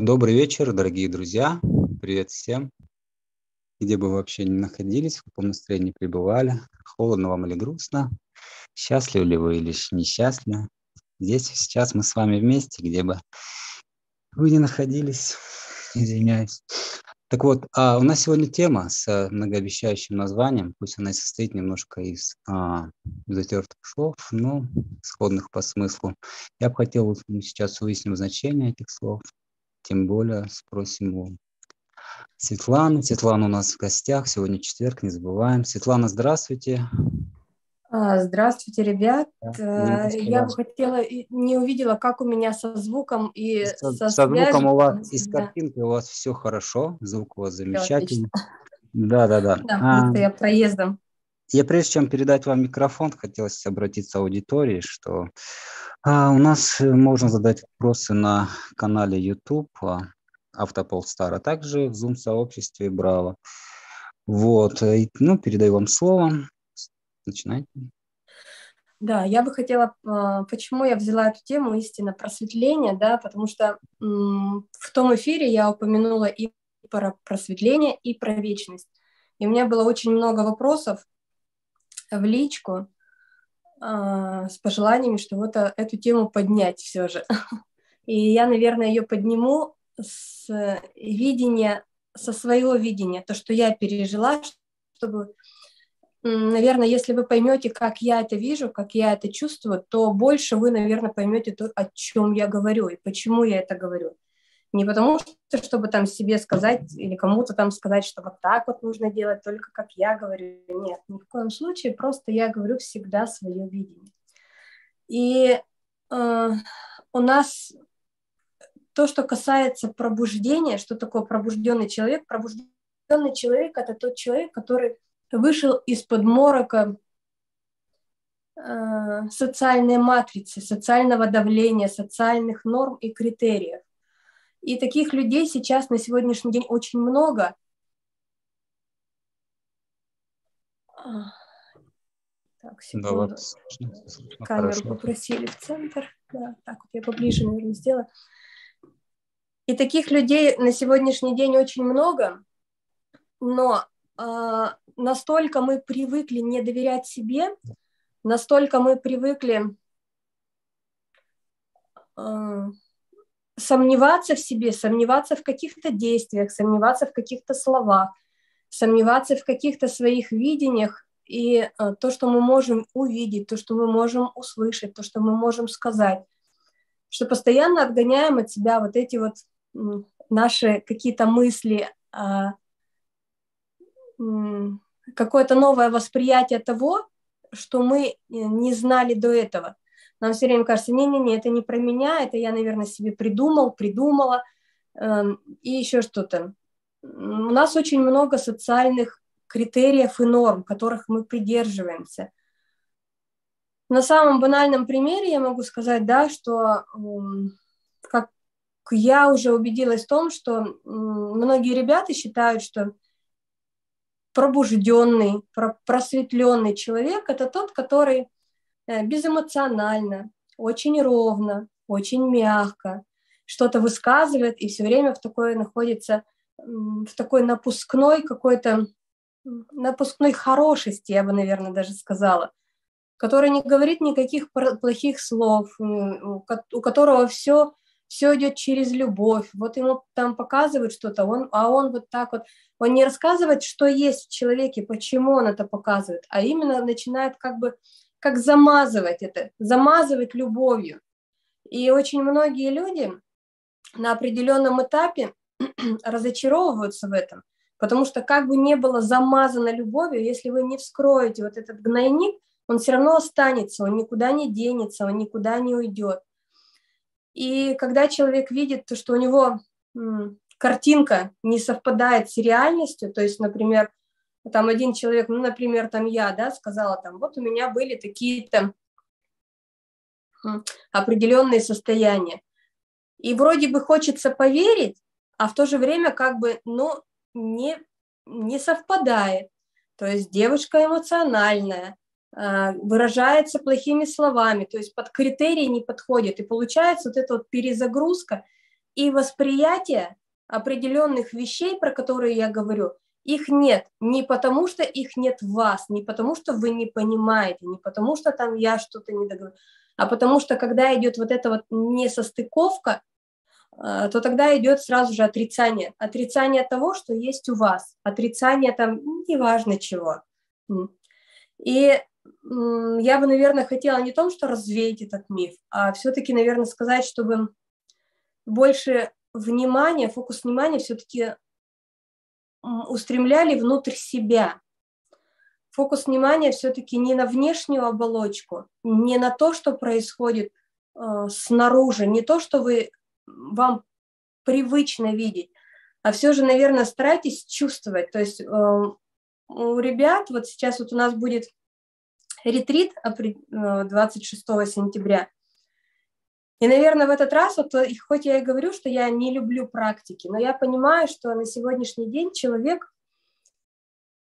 Добрый вечер, дорогие друзья. Привет всем. Где бы вы вообще ни находились, в каком настроении пребывали, холодно вам или грустно, счастливы ли вы или несчастливы. Здесь сейчас мы с вами вместе, где бы вы ни находились. Извиняюсь. Так вот, а у нас сегодня тема с многообещающим названием, пусть она и состоит немножко из а, затертых слов, но сходных по смыслу. Я бы хотел сейчас выяснить значение этих слов, тем более спросим у Светланы. Светлана у нас в гостях, сегодня четверг, не забываем. Светлана, здравствуйте. А, здравствуйте, ребят. Да, э, Я бы хотела, не увидела, как у меня со звуком и со, со, со звуком у вас и с картинкой у вас все хорошо, звук у вас замечательный. Да, да, да. Да, а, я проездом. Я прежде чем передать вам микрофон, хотелось обратиться к аудитории, что а, у нас э, можно задать вопросы на канале YouTube а, Автополстар, а также в Zoom-сообществе Браво. Вот, э, ну, передаю вам слово. Начинайте. Да, я бы хотела, а, почему я взяла эту тему истинно просветления, да, потому что в том эфире я упомянула и про просветление, и про вечность. И у меня было очень много вопросов в личку, с пожеланиями, что вот а, эту тему поднять все же. И я, наверное, ее подниму с видения, со своего видения, то, что я пережила, чтобы, наверное, если вы поймете, как я это вижу, как я это чувствую, то больше вы, наверное, поймете то, о чем я говорю и почему я это говорю. Не потому что, чтобы там себе сказать или кому-то там сказать, что вот так вот нужно делать, только как я говорю. Нет, ни в коем случае, просто я говорю всегда свое видение. И э, у нас то, что касается пробуждения, что такое пробужденный человек? Пробужденный человек – это тот человек, который вышел из-под морока э, социальной матрицы, социального давления, социальных норм и критериев. И таких людей сейчас на сегодняшний день очень много. Так, секунду. Да, Камеру Хорошо. попросили в центр. Да, так вот я поближе, наверное, сделаю. И таких людей на сегодняшний день очень много, но э, настолько мы привыкли не доверять себе, настолько мы привыкли э, сомневаться в себе, сомневаться в каких-то действиях, сомневаться в каких-то словах, сомневаться в каких-то своих видениях, и э, то, что мы можем увидеть, то, что мы можем услышать, то, что мы можем сказать, что постоянно отгоняем от себя вот эти вот наши какие-то мысли, а, какое-то новое восприятие того, что мы э, не знали до этого. Нам все время кажется, не-не-не, это не про меня, это я, наверное, себе придумал, придумала, э, и еще что-то. У нас очень много социальных критериев и норм, которых мы придерживаемся. На самом банальном примере я могу сказать, да, что как я уже убедилась в том, что многие ребята считают, что пробужденный, просветленный человек – это тот, который безэмоционально, очень ровно, очень мягко, что-то высказывает и все время в такой находится, в такой напускной какой-то, напускной хорошести, я бы, наверное, даже сказала, который не говорит никаких плохих слов, у которого все все идет через любовь. Вот ему там показывают что-то, он, а он вот так вот, он не рассказывает, что есть в человеке, почему он это показывает, а именно начинает как бы как замазывать это, замазывать любовью. И очень многие люди на определенном этапе разочаровываются в этом, потому что как бы не было замазано любовью, если вы не вскроете вот этот гнойник, он все равно останется, он никуда не денется, он никуда не уйдет. И когда человек видит, то, что у него картинка не совпадает с реальностью, то есть, например, там один человек, ну, например, там я, да, сказала там, вот у меня были такие-то определенные состояния. И вроде бы хочется поверить, а в то же время как бы, ну, не, не совпадает. То есть девушка эмоциональная, а, выражается плохими словами, то есть под критерии не подходит. И получается вот эта вот перезагрузка, И восприятие определенных вещей, про которые я говорю, их нет не потому, что их нет в вас, не потому, что вы не понимаете, не потому, что там я что-то не договорю, а потому что когда идет вот эта вот несостыковка, э, то тогда идет сразу же отрицание. Отрицание того, что есть у вас. Отрицание там неважно чего. И я бы, наверное, хотела не том, что развеять этот миф, а все-таки, наверное, сказать, чтобы больше внимания, фокус внимания все-таки устремляли внутрь себя. Фокус внимания все-таки не на внешнюю оболочку, не на то, что происходит э, снаружи, не то, что вы, вам привычно видеть, а все же, наверное, старайтесь чувствовать. То есть э, у ребят, вот сейчас вот у нас будет ретрит 26 э, сентября, и, наверное, в этот раз, вот, э, хоть я и говорю, что я не люблю практики, но я понимаю, что на сегодняшний день человек,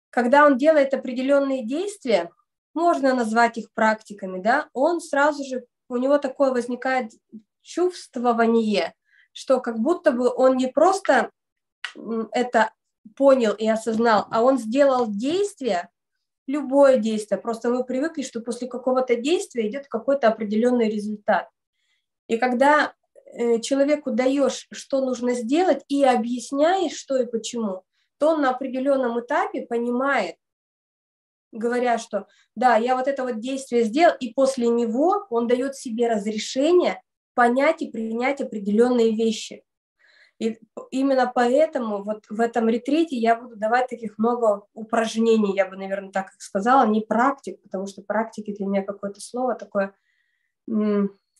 когда он делает определенные действия, можно назвать их практиками, да, он сразу же, у него такое возникает чувствование, что как будто бы он не просто это понял и осознал, а он сделал действие, любое действие. Просто мы привыкли, что после какого-то действия идет какой-то определенный результат. И когда э, человеку даешь, что нужно сделать, и объясняешь, что и почему, то он на определенном этапе понимает, говоря, что да, я вот это вот действие сделал, и после него он дает себе разрешение понять и принять определенные вещи. И именно поэтому вот в этом ретрите я буду давать таких много упражнений, я бы, наверное, так сказала, не практик, потому что практики для меня какое-то слово такое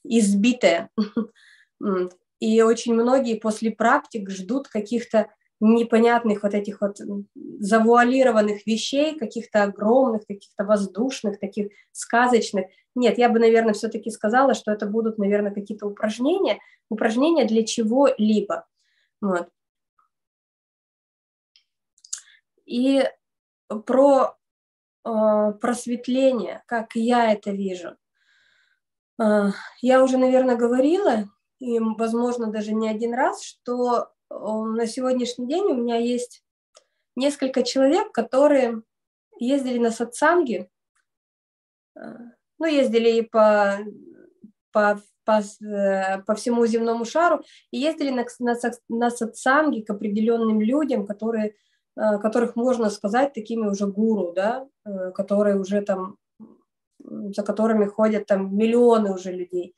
избитое. И очень многие после практик ждут каких-то непонятных вот этих вот завуалированных вещей, каких-то огромных, каких-то воздушных, таких сказочных. Нет, я бы, наверное, все-таки сказала, что это будут, наверное, какие-то упражнения, упражнения для чего-либо. Вот. И про э, просветление, как я это вижу. А, я уже, наверное, говорила, и, возможно, даже не один раз, что на сегодняшний день у меня есть несколько человек, которые ездили на сатсанги, а, ну, ездили и по, по, по, э, по всему земному шару, и ездили на, на, на сатсанги к определенным людям, которые, а, которых можно сказать такими уже гуру, да, э, которые уже там за которыми ходят там миллионы уже людей.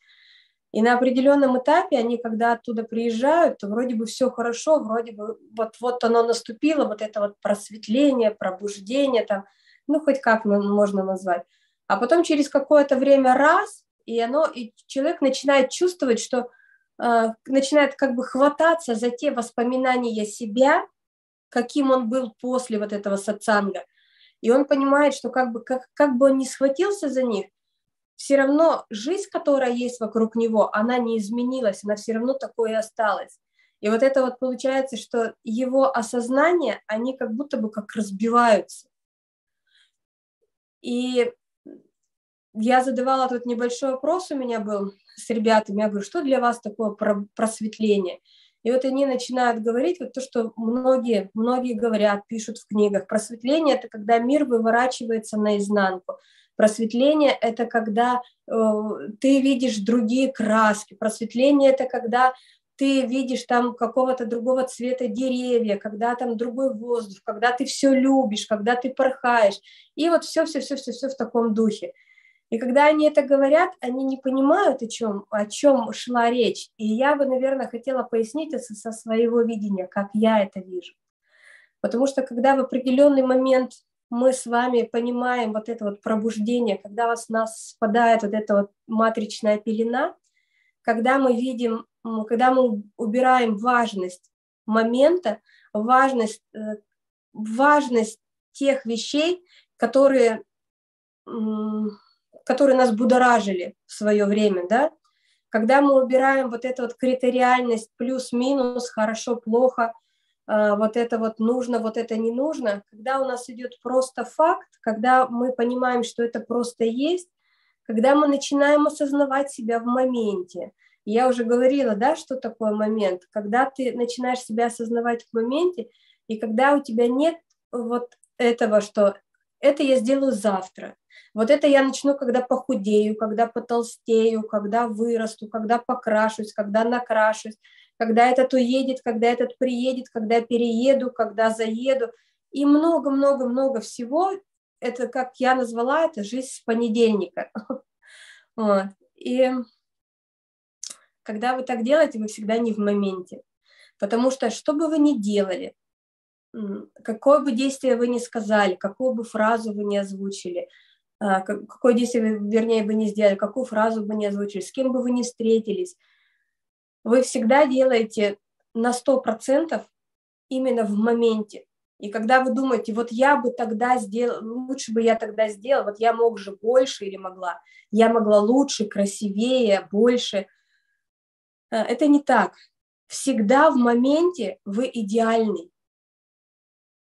И на определенном этапе они, когда оттуда приезжают, то вроде бы все хорошо, вроде бы вот, вот оно наступило, вот это вот просветление, пробуждение, там, ну хоть как можно назвать. А потом через какое-то время раз, и оно, и человек начинает чувствовать, что э, начинает как бы хвататься за те воспоминания себя, каким он был после вот этого сатсанга, и он понимает, что как бы, как, как бы он ни схватился за них, все равно жизнь, которая есть вокруг него, она не изменилась, она все равно такой и осталась. И вот это вот получается, что его осознание, они как будто бы как разбиваются. И я задавала тут небольшой вопрос у меня был с ребятами, я говорю, что для вас такое просветление? И вот они начинают говорить вот то, что многие, многие говорят, пишут в книгах. Просветление – это когда мир выворачивается наизнанку. Просветление – это когда э, ты видишь другие краски. Просветление – это когда ты видишь там какого-то другого цвета деревья, когда там другой воздух, когда ты все любишь, когда ты порхаешь. И вот все-все-все-все-все в таком духе. И когда они это говорят, они не понимают, о чем, о чем шла речь. И я бы, наверное, хотела пояснить это со своего видения, как я это вижу. Потому что когда в определенный момент мы с вами понимаем вот это вот пробуждение, когда у нас, спадает вот эта вот матричная пелена, когда мы видим, когда мы убираем важность момента, важность, э, важность тех вещей, которые которые нас будоражили в свое время, да, когда мы убираем вот эту вот критериальность плюс-минус, хорошо, плохо, а, вот это вот нужно, вот это не нужно, когда у нас идет просто факт, когда мы понимаем, что это просто есть, когда мы начинаем осознавать себя в моменте, Я уже говорила, да, что такое момент, когда ты начинаешь себя осознавать в моменте, и когда у тебя нет вот этого, что это я сделаю завтра, вот это я начну, когда похудею, когда потолстею, когда вырасту, когда покрашусь, когда накрашусь, когда этот уедет, когда этот приедет, когда перееду, когда заеду. И много-много-много всего. Это, как я назвала, это жизнь с понедельника. И когда вы так делаете, вы всегда не в моменте. Потому что что бы вы ни делали, какое бы действие вы ни сказали, какую бы фразу вы ни озвучили, какое действие, вернее, вы не сделали, какую фразу бы не озвучили, с кем бы вы ни встретились, вы всегда делаете на 100% именно в моменте. И когда вы думаете, вот я бы тогда сделал, лучше бы я тогда сделал, вот я мог же больше или могла, я могла лучше, красивее, больше. А, это не так. Всегда в моменте вы идеальный.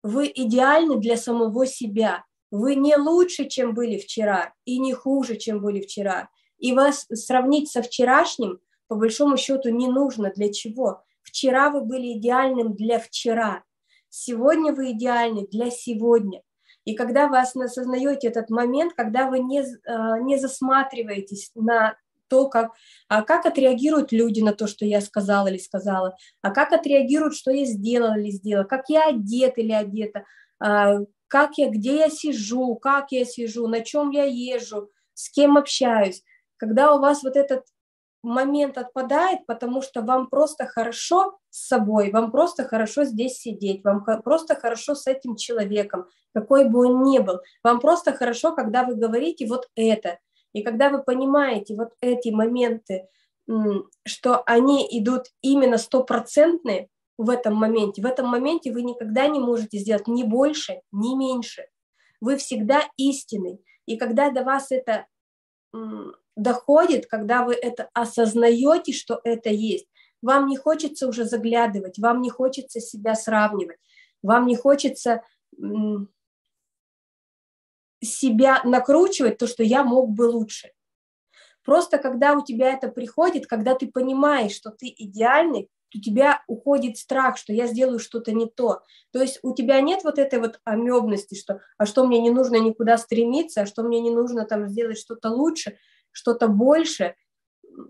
Вы идеальны для самого себя. Вы не лучше, чем были вчера, и не хуже, чем были вчера. И вас сравнить со вчерашним, по большому счету, не нужно. Для чего? Вчера вы были идеальным для вчера. Сегодня вы идеальны для сегодня. И когда вы осознаете этот момент, когда вы не, а, не засматриваетесь на то, как, а как отреагируют люди на то, что я сказала или сказала, а как отреагируют, что я сделала или сделала, как я одет или одета, а, как я, где я сижу, как я сижу, на чем я езжу, с кем общаюсь. Когда у вас вот этот момент отпадает, потому что вам просто хорошо с собой, вам просто хорошо здесь сидеть, вам просто хорошо с этим человеком, какой бы он ни был. Вам просто хорошо, когда вы говорите вот это. И когда вы понимаете вот эти моменты, что они идут именно стопроцентные, в этом моменте. В этом моменте вы никогда не можете сделать ни больше, ни меньше. Вы всегда истинный. И когда до вас это доходит, когда вы это осознаете, что это есть, вам не хочется уже заглядывать, вам не хочется себя сравнивать, вам не хочется себя накручивать, то, что я мог бы лучше. Просто когда у тебя это приходит, когда ты понимаешь, что ты идеальный, у тебя уходит страх, что я сделаю что-то не то. То есть у тебя нет вот этой вот амебности, что а что мне не нужно никуда стремиться, а что мне не нужно там сделать что-то лучше, что-то больше.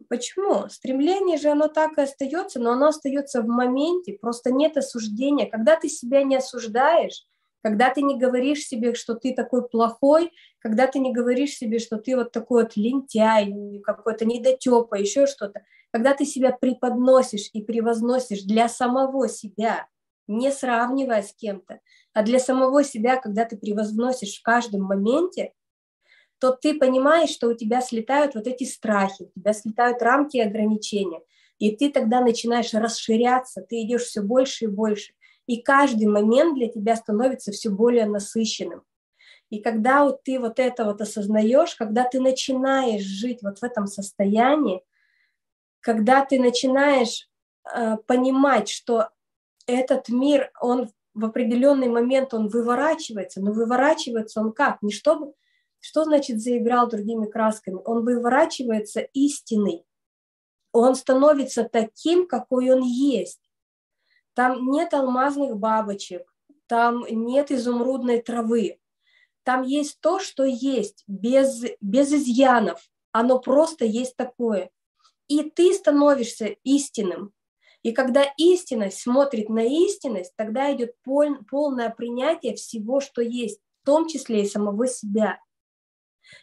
Почему? Стремление же оно так и остается, но оно остается в моменте, просто нет осуждения. Когда ты себя не осуждаешь, когда ты не говоришь себе, что ты такой плохой, когда ты не говоришь себе, что ты вот такой вот лентяй, какой-то недотепа, еще что-то, когда ты себя преподносишь и превозносишь для самого себя, не сравнивая с кем-то, а для самого себя, когда ты превозносишь в каждом моменте, то ты понимаешь, что у тебя слетают вот эти страхи, у тебя слетают рамки и ограничения, и ты тогда начинаешь расширяться, ты идешь все больше и больше, и каждый момент для тебя становится все более насыщенным. И когда вот ты вот это вот осознаешь, когда ты начинаешь жить вот в этом состоянии, когда ты начинаешь э, понимать, что этот мир, он в определенный момент он выворачивается, но выворачивается он как? Не чтобы, что значит заиграл другими красками? Он выворачивается истинный, он становится таким, какой он есть. Там нет алмазных бабочек, там нет изумрудной травы, там есть то, что есть, без, без изъянов. Оно просто есть такое и ты становишься истинным. И когда истинность смотрит на истинность, тогда идет пол, полное принятие всего, что есть, в том числе и самого себя.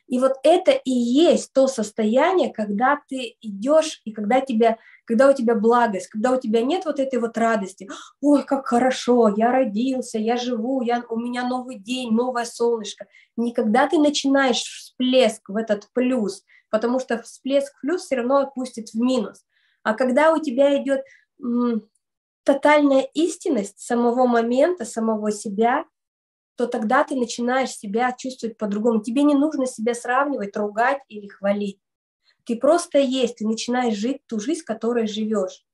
И вот это и есть то состояние, когда ты идешь, и когда, тебя, когда у тебя благость, когда у тебя нет вот этой вот радости. Ой, как хорошо, я родился, я живу, я, у меня новый день, новое солнышко. Никогда ты начинаешь всплеск в этот плюс, потому что всплеск плюс все равно отпустит в минус. А когда у тебя идет м, тотальная истинность самого момента, самого себя, то тогда ты начинаешь себя чувствовать по-другому. Тебе не нужно себя сравнивать, ругать или хвалить. Ты просто есть, ты начинаешь жить ту жизнь, которой живешь.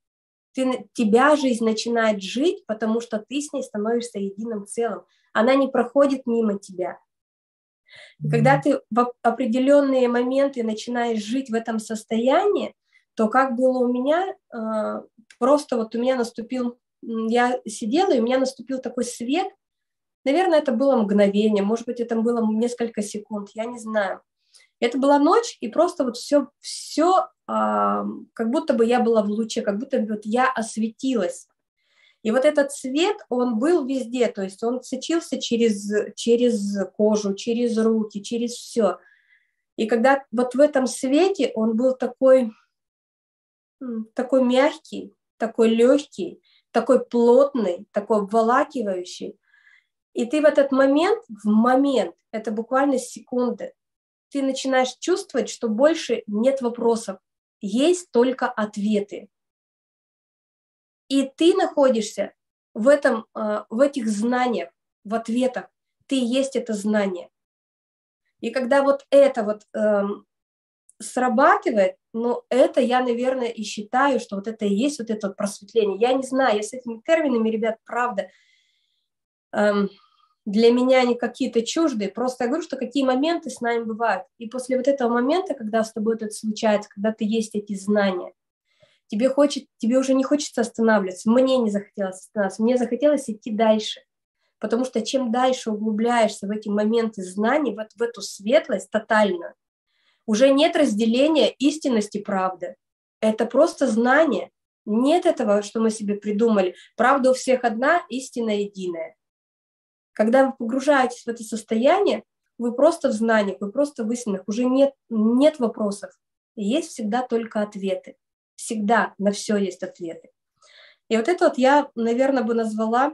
Ты, тебя жизнь начинает жить, потому что ты с ней становишься единым целым. Она не проходит мимо тебя. И когда ты в определенные моменты начинаешь жить в этом состоянии, то как было у меня, э, просто вот у меня наступил, я сидела, и у меня наступил такой свет, наверное, это было мгновение, может быть, это было несколько секунд, я не знаю. Это была ночь, и просто вот все, все а, как будто бы я была в луче, как будто бы вот я осветилась. И вот этот свет, он был везде, то есть он сочился через, через кожу, через руки, через все. И когда вот в этом свете он был такой, такой мягкий, такой легкий, такой плотный, такой обволакивающий. И ты в этот момент, в момент, это буквально секунды, ты начинаешь чувствовать, что больше нет вопросов, есть только ответы. И ты находишься в, этом, а, в этих знаниях, в ответах. Ты есть это знание. И когда вот это вот эм, срабатывает, ну, это я, наверное, и считаю, что вот это и есть вот это вот просветление. Я не знаю, я с этими терминами, ребят, правда, эм, для меня они какие-то чуждые, просто я говорю, что какие моменты с нами бывают. И после вот этого момента, когда с тобой это случается, когда ты есть эти знания, тебе, хочет, тебе уже не хочется останавливаться. Мне не захотелось останавливаться, мне захотелось идти дальше. Потому что чем дальше углубляешься в эти моменты знаний, вот в эту светлость тотально, уже нет разделения истинности правды. Это просто знание. Нет этого, что мы себе придумали. Правда у всех одна, истина единая. Когда вы погружаетесь в это состояние, вы просто в знаниях, вы просто в истинах, уже нет, нет вопросов. Есть всегда только ответы. Всегда на все есть ответы. И вот это вот я, наверное, бы назвала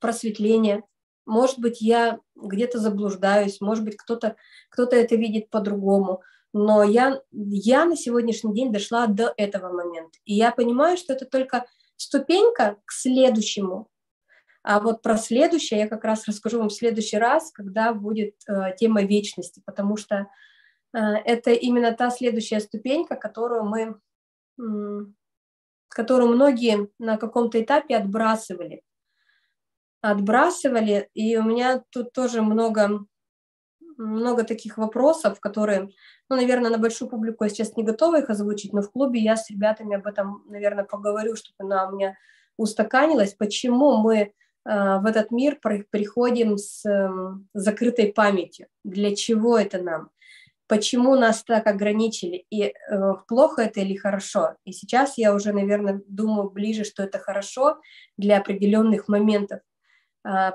просветление. Может быть, я где-то заблуждаюсь, может быть, кто-то кто это видит по-другому. Но я, я на сегодняшний день дошла до этого момента. И я понимаю, что это только ступенька к следующему, а вот про следующее я как раз расскажу вам в следующий раз, когда будет э, тема вечности, потому что это именно та следующая ступенька, которую мы, э, которую многие на каком-то этапе отбрасывали. Отбрасывали, и у меня тут тоже много, много таких вопросов, которые, ну, наверное, на большую публику я сейчас не готова их озвучить, но в клубе я с ребятами об этом, наверное, поговорю, чтобы она у меня устаканилась, почему мы Э, в этот мир приходим с эм, закрытой памятью. Для чего это нам? Почему нас так ограничили? И э, плохо это или хорошо? И сейчас я уже, наверное, думаю ближе, что это хорошо для определенных моментов. Э,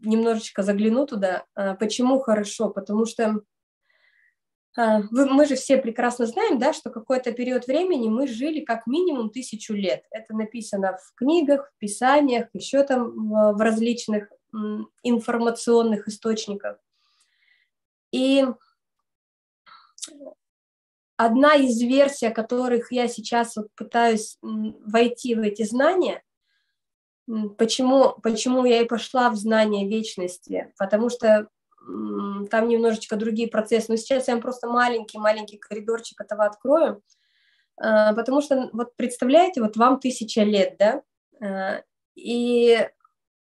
немножечко загляну туда. Почему хорошо? Потому что а, мы же все прекрасно знаем, да, что какой-то период времени мы жили как минимум тысячу лет. Это написано в книгах, в писаниях, еще там в различных информационных источниках. И одна из версий, о которых я сейчас вот пытаюсь войти в эти знания, почему, почему я и пошла в знание вечности, потому что там немножечко другие процессы. Но сейчас я вам просто маленький-маленький коридорчик этого открою, а, потому что, вот представляете, вот вам тысяча лет, да, а, и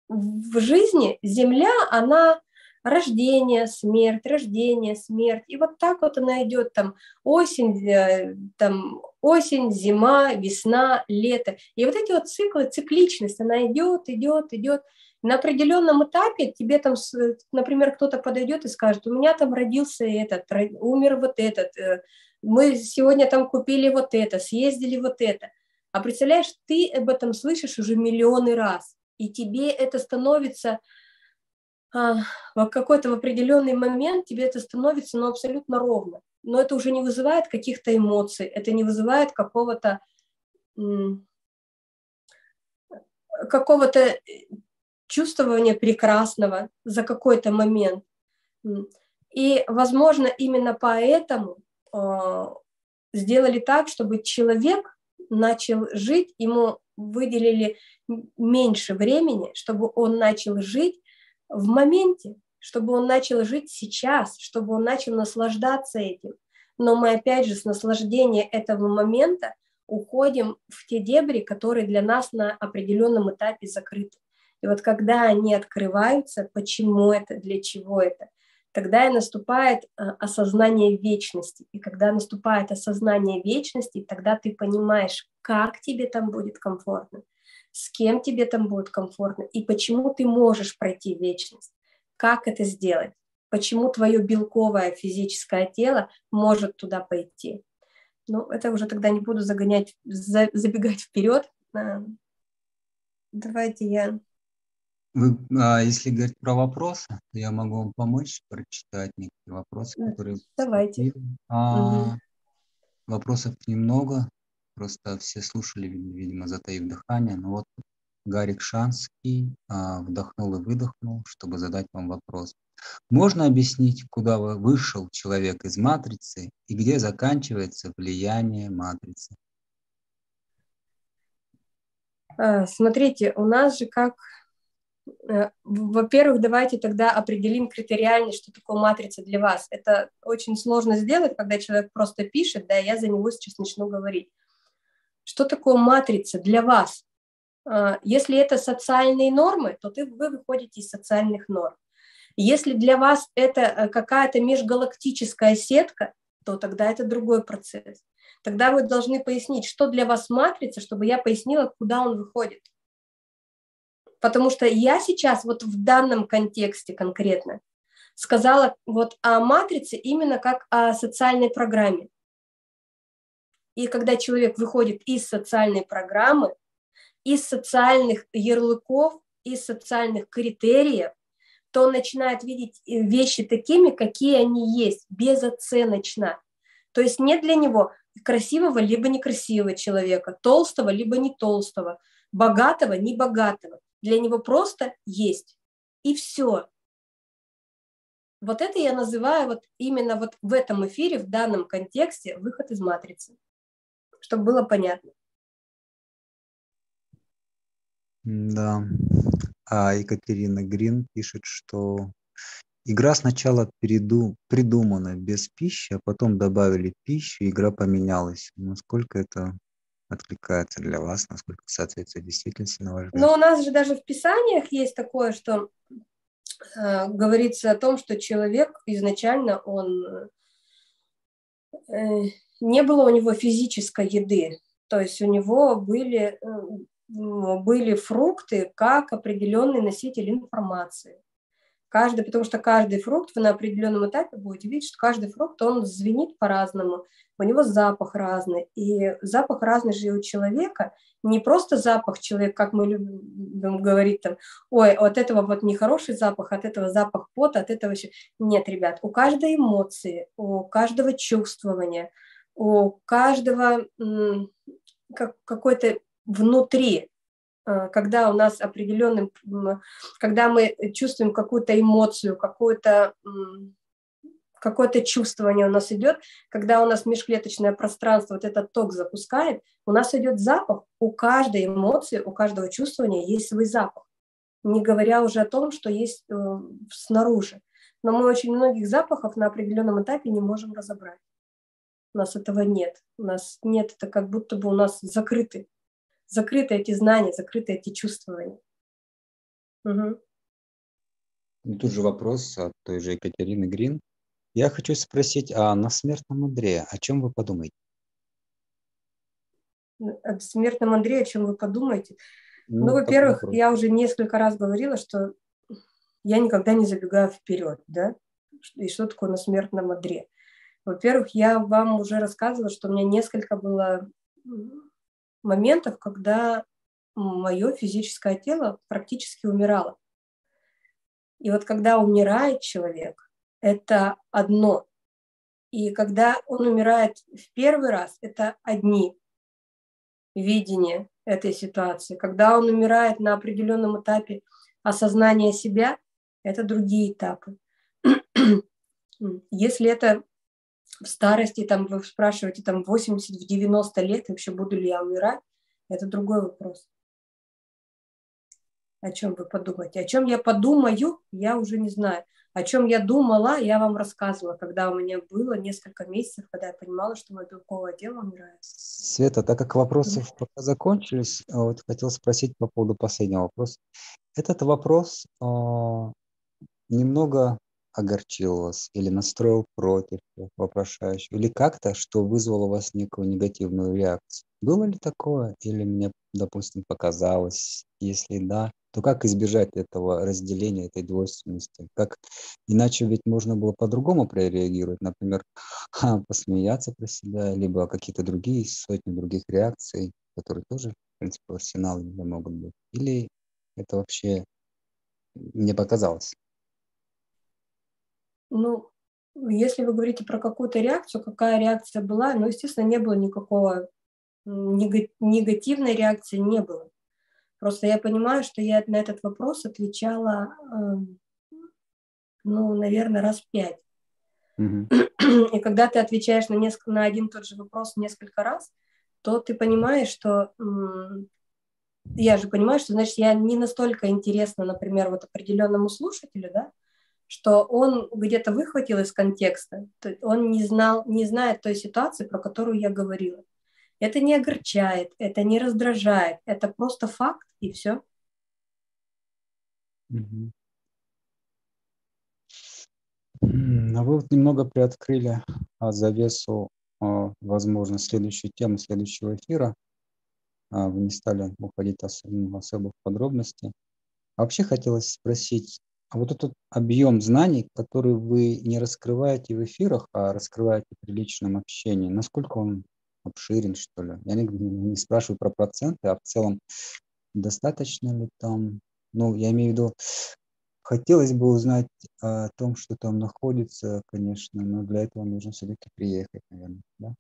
в жизни Земля, она рождение, смерть, рождение, смерть. И вот так вот она идет там осень, э, там осень, зима, весна, лето. И вот эти вот циклы, цикличность, она идет, идет, идет. На определенном этапе тебе там, например, кто-то подойдет и скажет, у меня там родился этот, умер вот этот, э, мы сегодня там купили вот это, съездили вот это. А представляешь, ты об этом слышишь уже миллионы раз, и тебе это становится в какой-то определенный момент тебе это становится ну, абсолютно ровно. Но это уже не вызывает каких-то эмоций, это не вызывает какого-то какого-то чувствование прекрасного за какой-то момент. И, возможно, именно поэтому э, сделали так, чтобы человек начал жить, ему выделили меньше времени, чтобы он начал жить в моменте, чтобы он начал жить сейчас, чтобы он начал наслаждаться этим. Но мы опять же с наслаждения этого момента уходим в те дебри, которые для нас на определенном этапе закрыты. И вот когда они открываются, почему это, для чего это, тогда и наступает э, осознание вечности. И когда наступает осознание вечности, тогда ты понимаешь, как тебе там будет комфортно, с кем тебе там будет комфортно, и почему ты можешь пройти вечность, как это сделать, почему твое белковое физическое тело может туда пойти. Ну, это уже тогда не буду загонять, забегать вперед. Э, давайте я вы, а, если говорить про вопросы, то я могу вам помочь прочитать некоторые вопросы, которые... Давайте. А, угу. Вопросов немного, просто все слушали, видимо, затаив дыхание. Но вот Гарик Шанский а, вдохнул и выдохнул, чтобы задать вам вопрос. Можно объяснить, куда вышел человек из матрицы и где заканчивается влияние матрицы? А, смотрите, у нас же как Э, во-первых, давайте тогда определим критериально, что такое матрица для вас. Это очень сложно сделать, когда человек просто пишет, да, я за него сейчас начну говорить. Что такое матрица для вас? А, если это социальные нормы, то ты, вы выходите из социальных норм. Если для вас это э, какая-то межгалактическая сетка, то тогда это другой процесс. Тогда вы должны пояснить, что для вас матрица, чтобы я пояснила, куда он выходит. Потому что я сейчас вот в данном контексте конкретно сказала вот о матрице именно как о социальной программе. И когда человек выходит из социальной программы, из социальных ярлыков, из социальных критериев, то он начинает видеть вещи такими, какие они есть, безоценочно. То есть нет для него красивого либо некрасивого человека, толстого либо не толстого, богатого, не богатого. Для него просто есть. И все. Вот это я называю вот именно вот в этом эфире, в данном контексте, выход из матрицы, чтобы было понятно. Да. А Екатерина Грин пишет, что игра сначала переду, придумана без пищи, а потом добавили пищу, игра поменялась. Насколько это откликается для вас, насколько соответствует действительности, на ваш взгляд? Но у нас же даже в Писаниях есть такое, что э, говорится о том, что человек изначально, он э, не было у него физической еды, то есть у него были, э, были фрукты как определенный носитель информации. Каждый, потому что каждый фрукт, вы на определенном этапе будете видеть, что каждый фрукт, он звенит по-разному, у него запах разный. И запах разный же и у человека. Не просто запах человека, как мы любим говорить там, ой, от этого вот нехороший запах, от этого запах пота, от этого еще. Нет, ребят, у каждой эмоции, у каждого чувствования, у каждого как, какой-то внутри э, когда у нас определенным, когда мы чувствуем какую-то эмоцию, какую-то какое-то чувствование у нас идет, когда у нас межклеточное пространство вот этот ток запускает, у нас идет запах, у каждой эмоции, у каждого чувствования есть свой запах, не говоря уже о том, что есть э, снаружи. Но мы очень многих запахов на определенном этапе не можем разобрать. У нас этого нет. У нас нет, это как будто бы у нас закрыты. Закрыты эти знания, закрыты эти чувствования. Угу. И тут же вопрос от той же Екатерины Грин. Я хочу спросить, а на смертном Андре о чем вы подумаете? О смертном Андре, о чем вы подумаете? Ну, ну во-первых, я уже несколько раз говорила, что я никогда не забегаю вперед, да? И что такое на смертном Андре? Во-первых, я вам уже рассказывала, что у меня несколько было моментов, когда мое физическое тело практически умирало. И вот когда умирает человек, это одно. И когда он умирает в первый раз, это одни видения этой ситуации. Когда он умирает на определенном этапе осознания себя, это другие этапы. Если это в старости, там вы спрашиваете, там 80, в 90 лет, вообще буду ли я умирать, это другой вопрос. О чем вы подумаете? О чем я подумаю, я уже не знаю. О чем я думала, я вам рассказывала, когда у меня было несколько месяцев, когда я понимала, что мое белковое тело умирает. Света, так как вопросы mm пока закончились, вот хотел спросить по поводу последнего вопроса. Этот вопрос э, немного огорчил вас или настроил против вопрошающего, или как-то, что вызвало у вас некую негативную реакцию. Было ли такое, или мне, допустим, показалось? Если да, то как избежать этого разделения, этой двойственности? Как иначе ведь можно было по-другому прореагировать, например, посмеяться про себя, либо какие-то другие сотни других реакций, которые тоже, в принципе, в арсенале могут быть. Или это вообще мне показалось? Ну, если вы говорите про какую-то реакцию, какая реакция была, ну, естественно, не было никакого негативной реакции, не было. Просто я понимаю, что я на этот вопрос отвечала, эм, ну, наверное, раз пять. Mm-hmm. И когда ты отвечаешь на, несколько, на один и тот же вопрос несколько раз, то ты понимаешь, что я же понимаю, что, значит, я не настолько интересна, например, вот определенному слушателю, да, что он где-то выхватил из контекста, он не знал, не знает той ситуации, про которую я говорила. Это не огорчает, это не раздражает, это просто факт и все. А вы вот немного приоткрыли а, завесу, а, возможно, следующую тему следующего эфира. А, вы не стали уходить особо, в подробности. Вообще хотелось спросить, а вот этот объем знаний, который вы не раскрываете в эфирах, а раскрываете при личном общении, насколько он обширен, что ли? Я не, не спрашиваю про проценты, а в целом достаточно ли там? Ну, я имею в виду, хотелось бы узнать о том, что там находится, конечно, но для этого нужно все-таки приехать, наверное, да?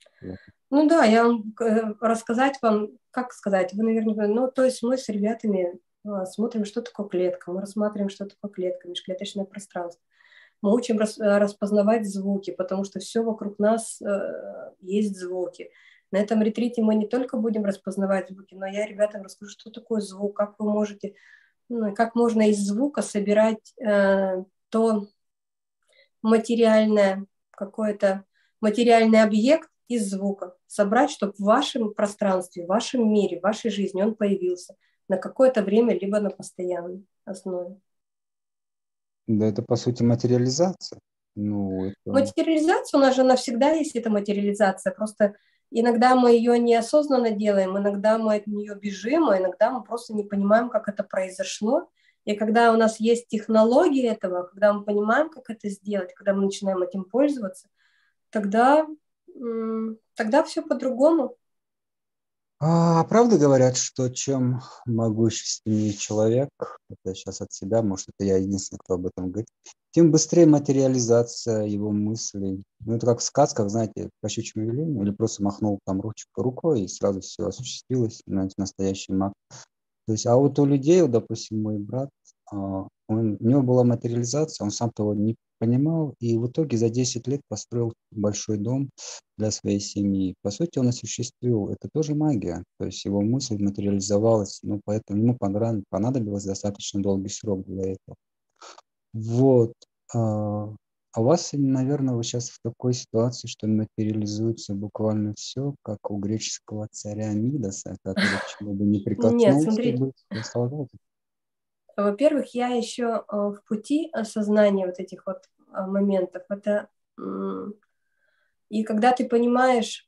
Ну да, я вам э, рассказать вам, как сказать, вы, наверное, ну, то есть мы с ребятами смотрим, что такое клетка, мы рассматриваем, что такое клетка, межклеточное пространство. Мы учим э, распознавать звуки, потому что все вокруг нас э, есть звуки. На этом ретрите мы не только будем распознавать звуки, но я ребятам расскажу, что такое звук, как вы можете, ну, как можно из звука собирать э, то материальное, какое-то материальный объект из звука, собрать, чтобы в вашем пространстве, в вашем мире, в вашей жизни он появился на какое-то время, либо на постоянной основе. Да, это по сути материализация. Ну, это... Материализация у нас же навсегда есть эта материализация. Просто иногда мы ее неосознанно делаем, иногда мы от нее бежим, а иногда мы просто не понимаем, как это произошло. И когда у нас есть технологии этого, когда мы понимаем, как это сделать, когда мы начинаем этим пользоваться, тогда, тогда все по-другому. А правда говорят, что чем могущественнее человек, это сейчас от себя, может, это я единственный, кто об этом говорит, тем быстрее материализация его мыслей. Ну, это как в сказках, знаете, по щучьему велению, или просто махнул там ручкой рукой, и сразу все осуществилось, знаете, настоящий маг. То есть, а вот у людей, вот, допустим, мой брат, а, он, у него была материализация, он сам того не понимал, и в итоге за 10 лет построил большой дом для своей семьи. По сути, он осуществил, это тоже магия, то есть его мысль материализовалась, ну, поэтому ему понадобилось достаточно долгий срок для этого. Вот. А, а у вас, наверное, вы сейчас в такой ситуации, что материализуется буквально все, как у греческого царя Мидаса, который чему бы не прикоснулся. Нет, смотрите. Во-первых, я еще э, в пути осознания вот этих вот э, моментов. Это и когда ты понимаешь,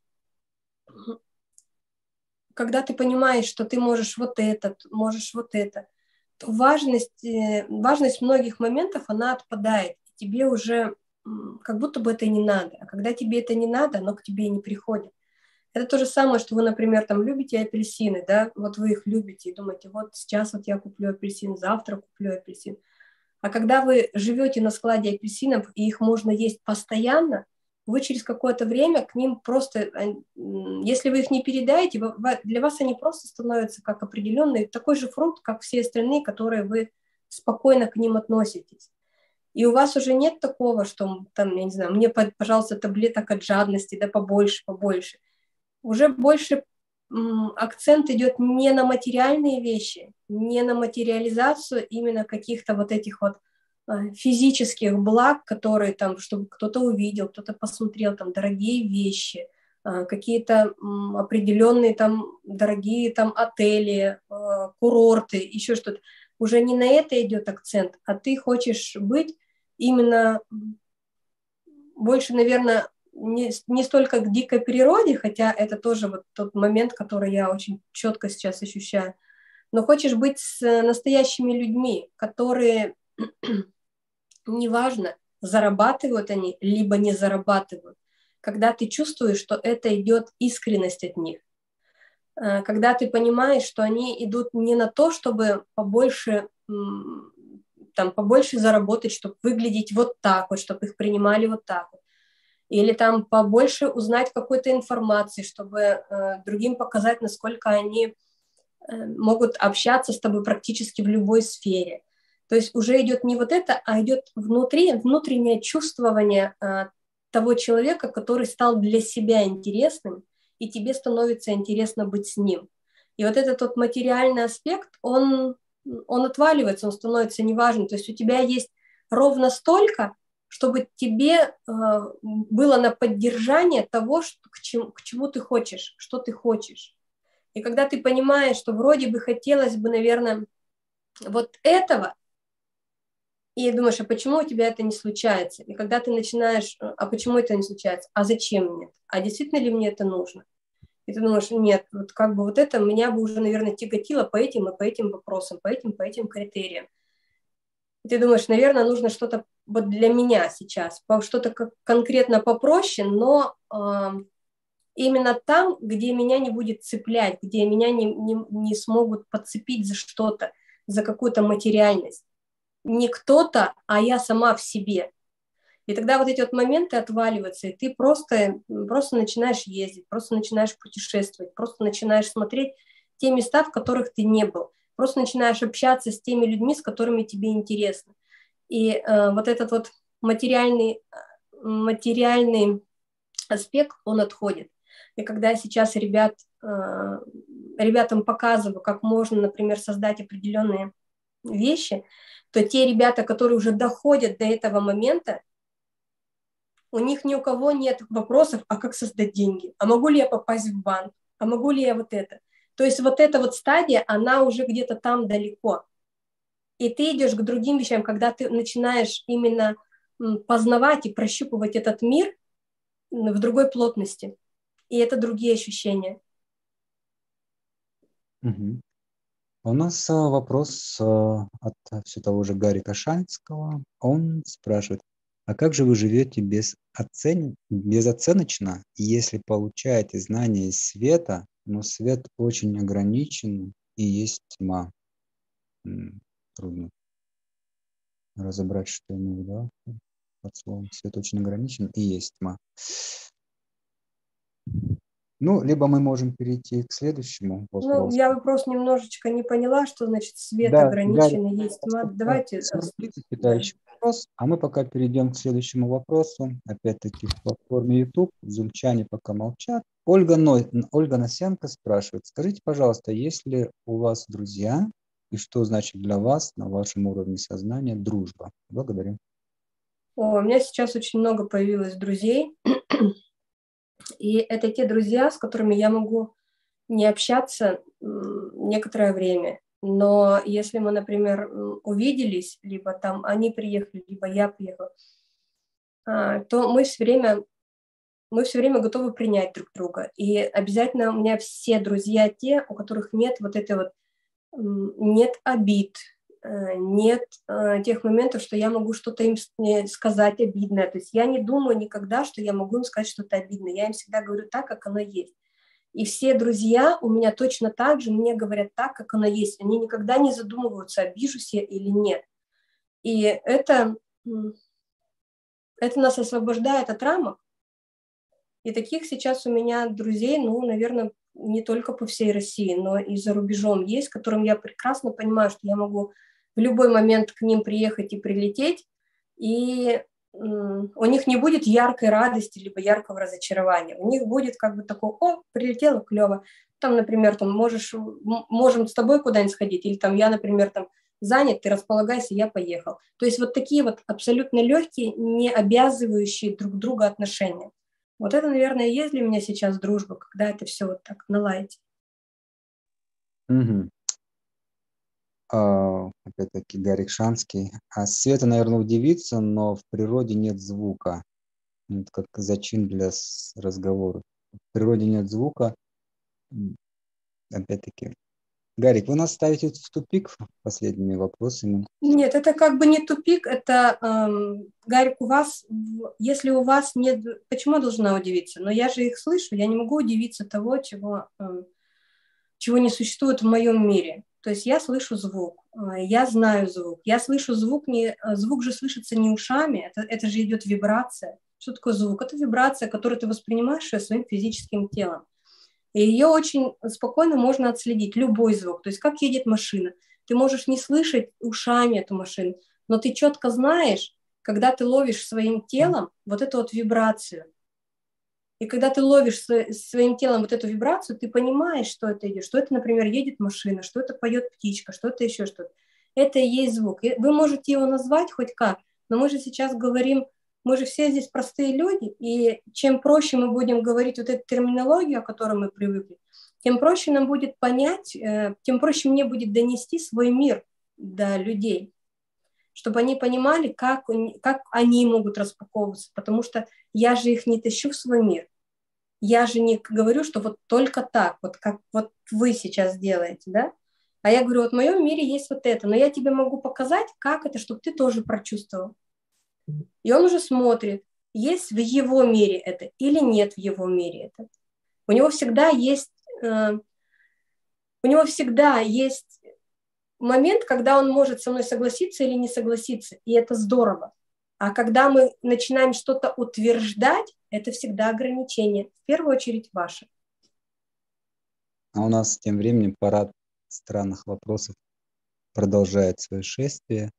когда ты понимаешь, что ты можешь вот это, можешь вот это, то важность, э, важность многих моментов, она отпадает. Тебе уже как будто бы это не надо. А когда тебе это не надо, оно к тебе не приходит. Это то же самое, что вы, например, там любите апельсины, да, вот вы их любите и думаете, вот сейчас вот я куплю апельсин, завтра куплю апельсин. А когда вы живете на складе апельсинов, и их можно есть постоянно, вы через какое-то время к ним просто, э, если вы их не передаете, для вас они просто становятся как определенный такой же фрукт, как все остальные, которые вы спокойно к ним относитесь. И у вас уже нет такого, что там, я не знаю, мне, пожалуйста, таблеток от жадности, да побольше, побольше уже больше акцент идет не на материальные вещи, не на материализацию именно каких-то вот этих вот а, физических благ, которые там, чтобы кто-то увидел, кто-то посмотрел, там, дорогие вещи, а, какие-то определенные там дорогие там отели, а, курорты, еще что-то. Уже не на это идет акцент, а ты хочешь быть именно больше, наверное, не, не столько к дикой природе, хотя это тоже вот тот момент, который я очень четко сейчас ощущаю, но хочешь быть с настоящими людьми, которые, неважно, зарабатывают они, либо не зарабатывают, когда ты чувствуешь, что это идет искренность от них, э, когда ты понимаешь, что они идут не на то, чтобы побольше там побольше заработать, чтобы выглядеть вот так вот, чтобы их принимали вот так вот. Или там побольше узнать какой-то информации, чтобы э, другим показать, насколько они э, могут общаться с тобой практически в любой сфере. То есть уже идет не вот это, а идет внутри, внутреннее чувствование э, того человека, который стал для себя интересным, и тебе становится интересно быть с ним. И вот этот вот материальный аспект, он он отваливается, он становится неважным. То есть у тебя есть ровно столько, чтобы тебе э, было на поддержание того, что, к, чему, к чему ты хочешь, что ты хочешь. И когда ты понимаешь, что вроде бы хотелось бы, наверное, вот этого, и думаешь, а почему у тебя это не случается? И когда ты начинаешь, а почему это не случается? А зачем мне? А действительно ли мне это нужно? И ты думаешь, нет, вот как бы вот это меня бы уже, наверное, тяготило по этим и по этим вопросам, по этим, по этим критериям. Ты думаешь, наверное, нужно что-то вот для меня сейчас, что-то конкретно попроще, но э, именно там, где меня не будет цеплять, где меня не, не, не смогут подцепить за что-то, за какую-то материальность. Не кто-то, а я сама в себе. И тогда вот эти вот моменты отваливаются, и ты просто, просто начинаешь ездить, просто начинаешь путешествовать, просто начинаешь смотреть те места, в которых ты не был, просто начинаешь общаться с теми людьми, с которыми тебе интересно. И э, вот этот вот материальный, материальный аспект, он отходит. И когда я сейчас ребят, э, ребятам показываю, как можно, например, создать определенные вещи, то те ребята, которые уже доходят до этого момента, у них ни у кого нет вопросов, а как создать деньги, а могу ли я попасть в банк, а могу ли я вот это. То есть вот эта вот стадия, она уже где-то там далеко. И ты идешь к другим вещам, когда ты начинаешь именно познавать и прощупывать этот мир в другой плотности. И это другие ощущения. Угу. У нас а, вопрос а, от все того же Гарика Шанского. Он спрашивает, а как же вы живете без оцен... безоценочно, если получаете знания из света, но свет очень ограничен и есть тьма? Трудно разобрать, что я имею в виду под словом. Свет очень ограничен и есть тьма. Ну, либо мы можем перейти к следующему вопросу. Ну, я вопрос немножечко не поняла, что значит свет да, ограниченный, да, есть тьма. Давайте. Питающий вопрос, а мы пока перейдем к следующему вопросу. Опять-таки в платформе YouTube. Зумчане пока молчат. Ольга, Но... Ольга Носенко спрашивает, скажите, пожалуйста, есть ли у вас друзья и что значит для вас на вашем уровне сознания дружба? Благодарю. О, у меня сейчас очень много появилось друзей. И это те друзья, с которыми я могу не общаться некоторое время. Но если мы, например, увиделись, либо там они приехали, либо я приехала, а, то мы все время мы все время готовы принять друг друга. И обязательно у меня все друзья те, у которых нет вот этой вот, нет обид, нет э, тех моментов, что я могу что-то им сказать обидное. То есть я не думаю никогда, что я могу им сказать что-то обидное. Я им всегда говорю так, как оно есть. И все друзья у меня точно так же мне говорят так, как оно есть. Они никогда не задумываются, обижусь я или нет. И это, это нас освобождает от рамок. И таких сейчас у меня друзей, ну, наверное, не только по всей России, но и за рубежом есть, которым я прекрасно понимаю, что я могу в любой момент к ним приехать и прилететь, и у них не будет яркой радости либо яркого разочарования. У них будет как бы такое, о, прилетело, клево. Там, например, там можешь, можем с тобой куда-нибудь сходить, или там я, например, там занят, ты располагайся, я поехал. То есть вот такие вот абсолютно легкие, не обязывающие друг друга отношения. Вот это, наверное, есть для меня сейчас дружба, когда это все вот так наладить. Угу. А, опять-таки Гарик Шанский. А Света, наверное, удивится, но в природе нет звука. Это как зачин для разговора. В природе нет звука. Опять-таки, Гарик, вы нас ставите в тупик последними вопросами. Нет, это как бы не тупик, это, эм, Гарик, у вас, если у вас нет, почему я должна удивиться? Но я же их слышу, я не могу удивиться того, чего, эм, чего не существует в моем мире. То есть я слышу звук, э, я знаю звук, я слышу звук, не, э, звук же слышится не ушами, это, это же идет вибрация. Что такое звук? Это вибрация, которую ты воспринимаешь своим физическим телом. И ее очень спокойно можно отследить, любой звук. То есть как едет машина. Ты можешь не слышать ушами эту машину, но ты четко знаешь, когда ты ловишь своим телом вот эту вот вибрацию. И когда ты ловишь своим телом вот эту вибрацию, ты понимаешь, что это идет, что это, например, едет машина, что это поет птичка, что это еще что-то. Это и есть звук. Вы можете его назвать хоть как, но мы же сейчас говорим мы же все здесь простые люди, и чем проще мы будем говорить вот эту терминологию, о которой мы привыкли, тем проще нам будет понять, э, тем проще мне будет донести свой мир до людей, чтобы они понимали, как, как они могут распаковываться, потому что я же их не тащу в свой мир. Я же не говорю, что вот только так, вот как вот вы сейчас делаете, да? А я говорю, вот в моем мире есть вот это, но я тебе могу показать, как это, чтобы ты тоже прочувствовал. И он уже смотрит, есть в его мире это или нет в его мире это. У него всегда есть, э, у него всегда есть момент, когда он может со мной согласиться или не согласиться, и это здорово. А когда мы начинаем что-то утверждать, это всегда ограничение, в первую очередь ваше. А у нас тем временем парад странных вопросов продолжает свое шествие.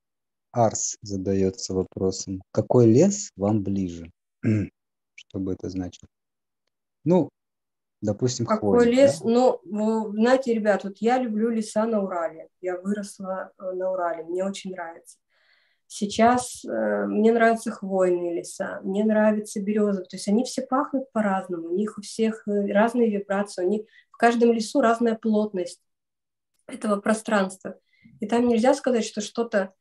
Арс задается вопросом, какой лес вам ближе? Что бы это значило? Ну, допустим, Какой хвойный, лес? Да? Ну, знаете, ребят, вот я люблю леса на Урале. Я выросла э, на Урале, мне очень нравится. Сейчас э, мне нравятся хвойные леса, мне нравятся березы. То есть они все пахнут по-разному, у них у всех э, разные вибрации, у них в каждом лесу разная плотность этого пространства. И там нельзя сказать, что что-то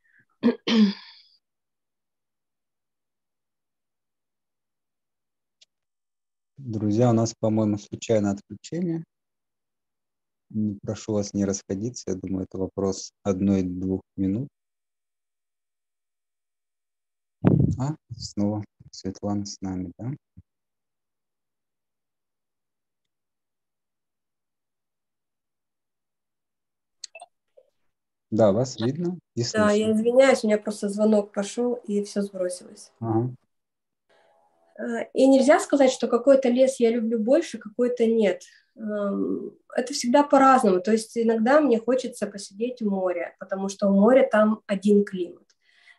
Друзья, у нас, по-моему, случайное отключение. Прошу вас не расходиться. Я думаю, это вопрос одной-двух минут. А, снова Светлана с нами, да? Да, вас видно и слышно. Да, я извиняюсь, у меня просто звонок пошел, и все сбросилось. Ага. Э, и нельзя сказать, что какой-то лес я люблю больше, какой-то нет. Эм, это всегда по-разному. То есть иногда мне хочется посидеть у моря, потому что у моря там один климат.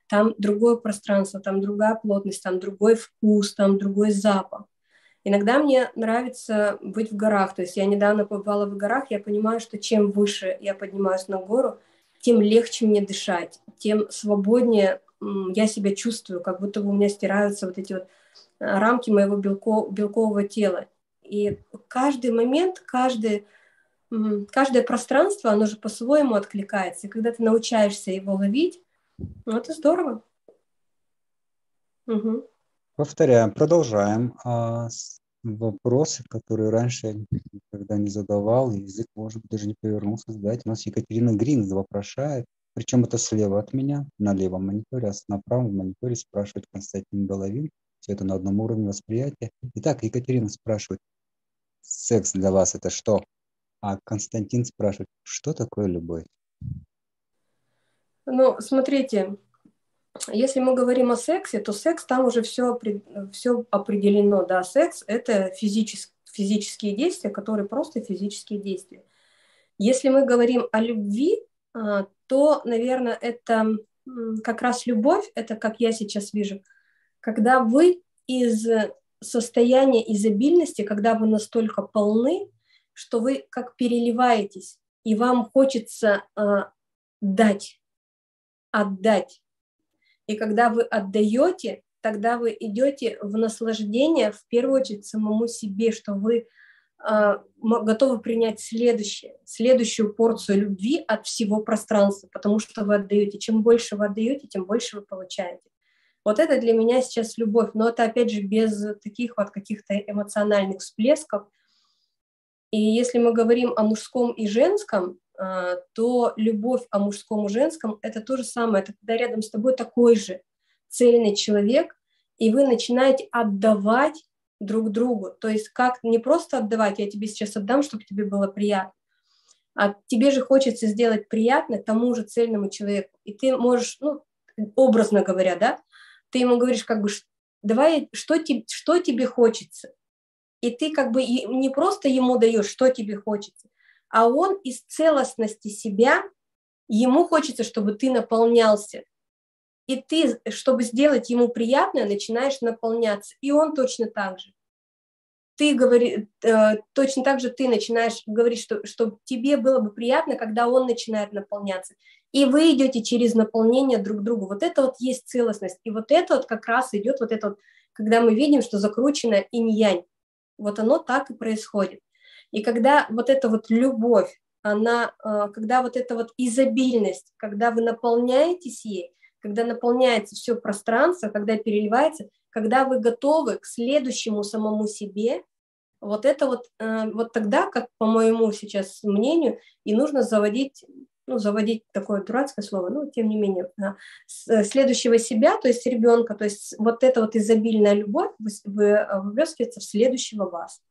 Там другое пространство, там другая плотность, там другой вкус, там другой запах. Иногда мне нравится быть в горах. То есть я недавно побывала в горах, я понимаю, что чем выше я поднимаюсь на гору, тем легче мне дышать, тем свободнее я себя чувствую, как будто бы у меня стираются вот эти вот рамки моего белко, белкового тела. И каждый момент, каждый, каждое пространство, оно же по-своему откликается. И когда ты научаешься его ловить, ну, это здорово. Угу. Повторяем, продолжаем. А, вопросы, которые раньше никогда не задавал, язык, может быть, даже не повернулся задать. У нас Екатерина Гринз вопрошает, причем это слева от меня, на левом мониторе, а на правом мониторе спрашивает Константин Головин. Все это на одном уровне восприятия. Итак, Екатерина спрашивает, секс для вас это что? А Константин спрашивает, что такое любовь? Ну, смотрите, если мы говорим о сексе, то секс там уже все, все определено. Да, секс – это физические, физические действия, которые просто физические действия. Если мы говорим о любви, а, то, наверное, это как раз любовь, это как я сейчас вижу, когда вы из состояния изобильности, когда вы настолько полны, что вы как переливаетесь, и вам хочется э, дать, отдать. И когда вы отдаете, тогда вы идете в наслаждение, в первую очередь, самому себе, что вы а, готовы принять следующее, следующую порцию любви от всего пространства, потому что вы отдаете. Чем больше вы отдаете, тем больше вы получаете. Вот это для меня сейчас любовь, но это опять же без таких вот каких-то эмоциональных всплесков. И если мы говорим о мужском и женском, а, то любовь о мужском и женском – это то же самое. Это когда рядом с тобой такой же цельный человек, и вы начинаете отдавать друг другу. То есть как не просто отдавать, я тебе сейчас отдам, чтобы тебе было приятно, а тебе же хочется сделать приятно тому же цельному человеку. И ты можешь, ну, образно говоря, да, ты ему говоришь как бы, давай, что, тебе, что тебе хочется. И ты как бы не просто ему даешь, что тебе хочется, а он из целостности себя, ему хочется, чтобы ты наполнялся. И ты, чтобы сделать ему приятное, начинаешь наполняться. И он точно так же. Ты говори, э, точно так же ты начинаешь говорить, что, что тебе было бы приятно, когда он начинает наполняться. И вы идете через наполнение друг другу. Вот это вот есть целостность. И вот это вот как раз идет вот это вот, когда мы видим, что закручено инь-янь. Вот оно так и происходит. И когда вот эта вот любовь, она, э, когда вот эта вот изобильность, когда вы наполняетесь ей, когда наполняется все пространство, когда переливается, когда вы готовы к следующему самому себе, вот это вот, э, вот тогда, как по моему сейчас мнению, и нужно заводить, ну, заводить такое дурацкое слово, но тем не менее, э, следующего себя, то есть ребенка, то есть вот эта вот изобильная любовь выплескивается в следующего вас.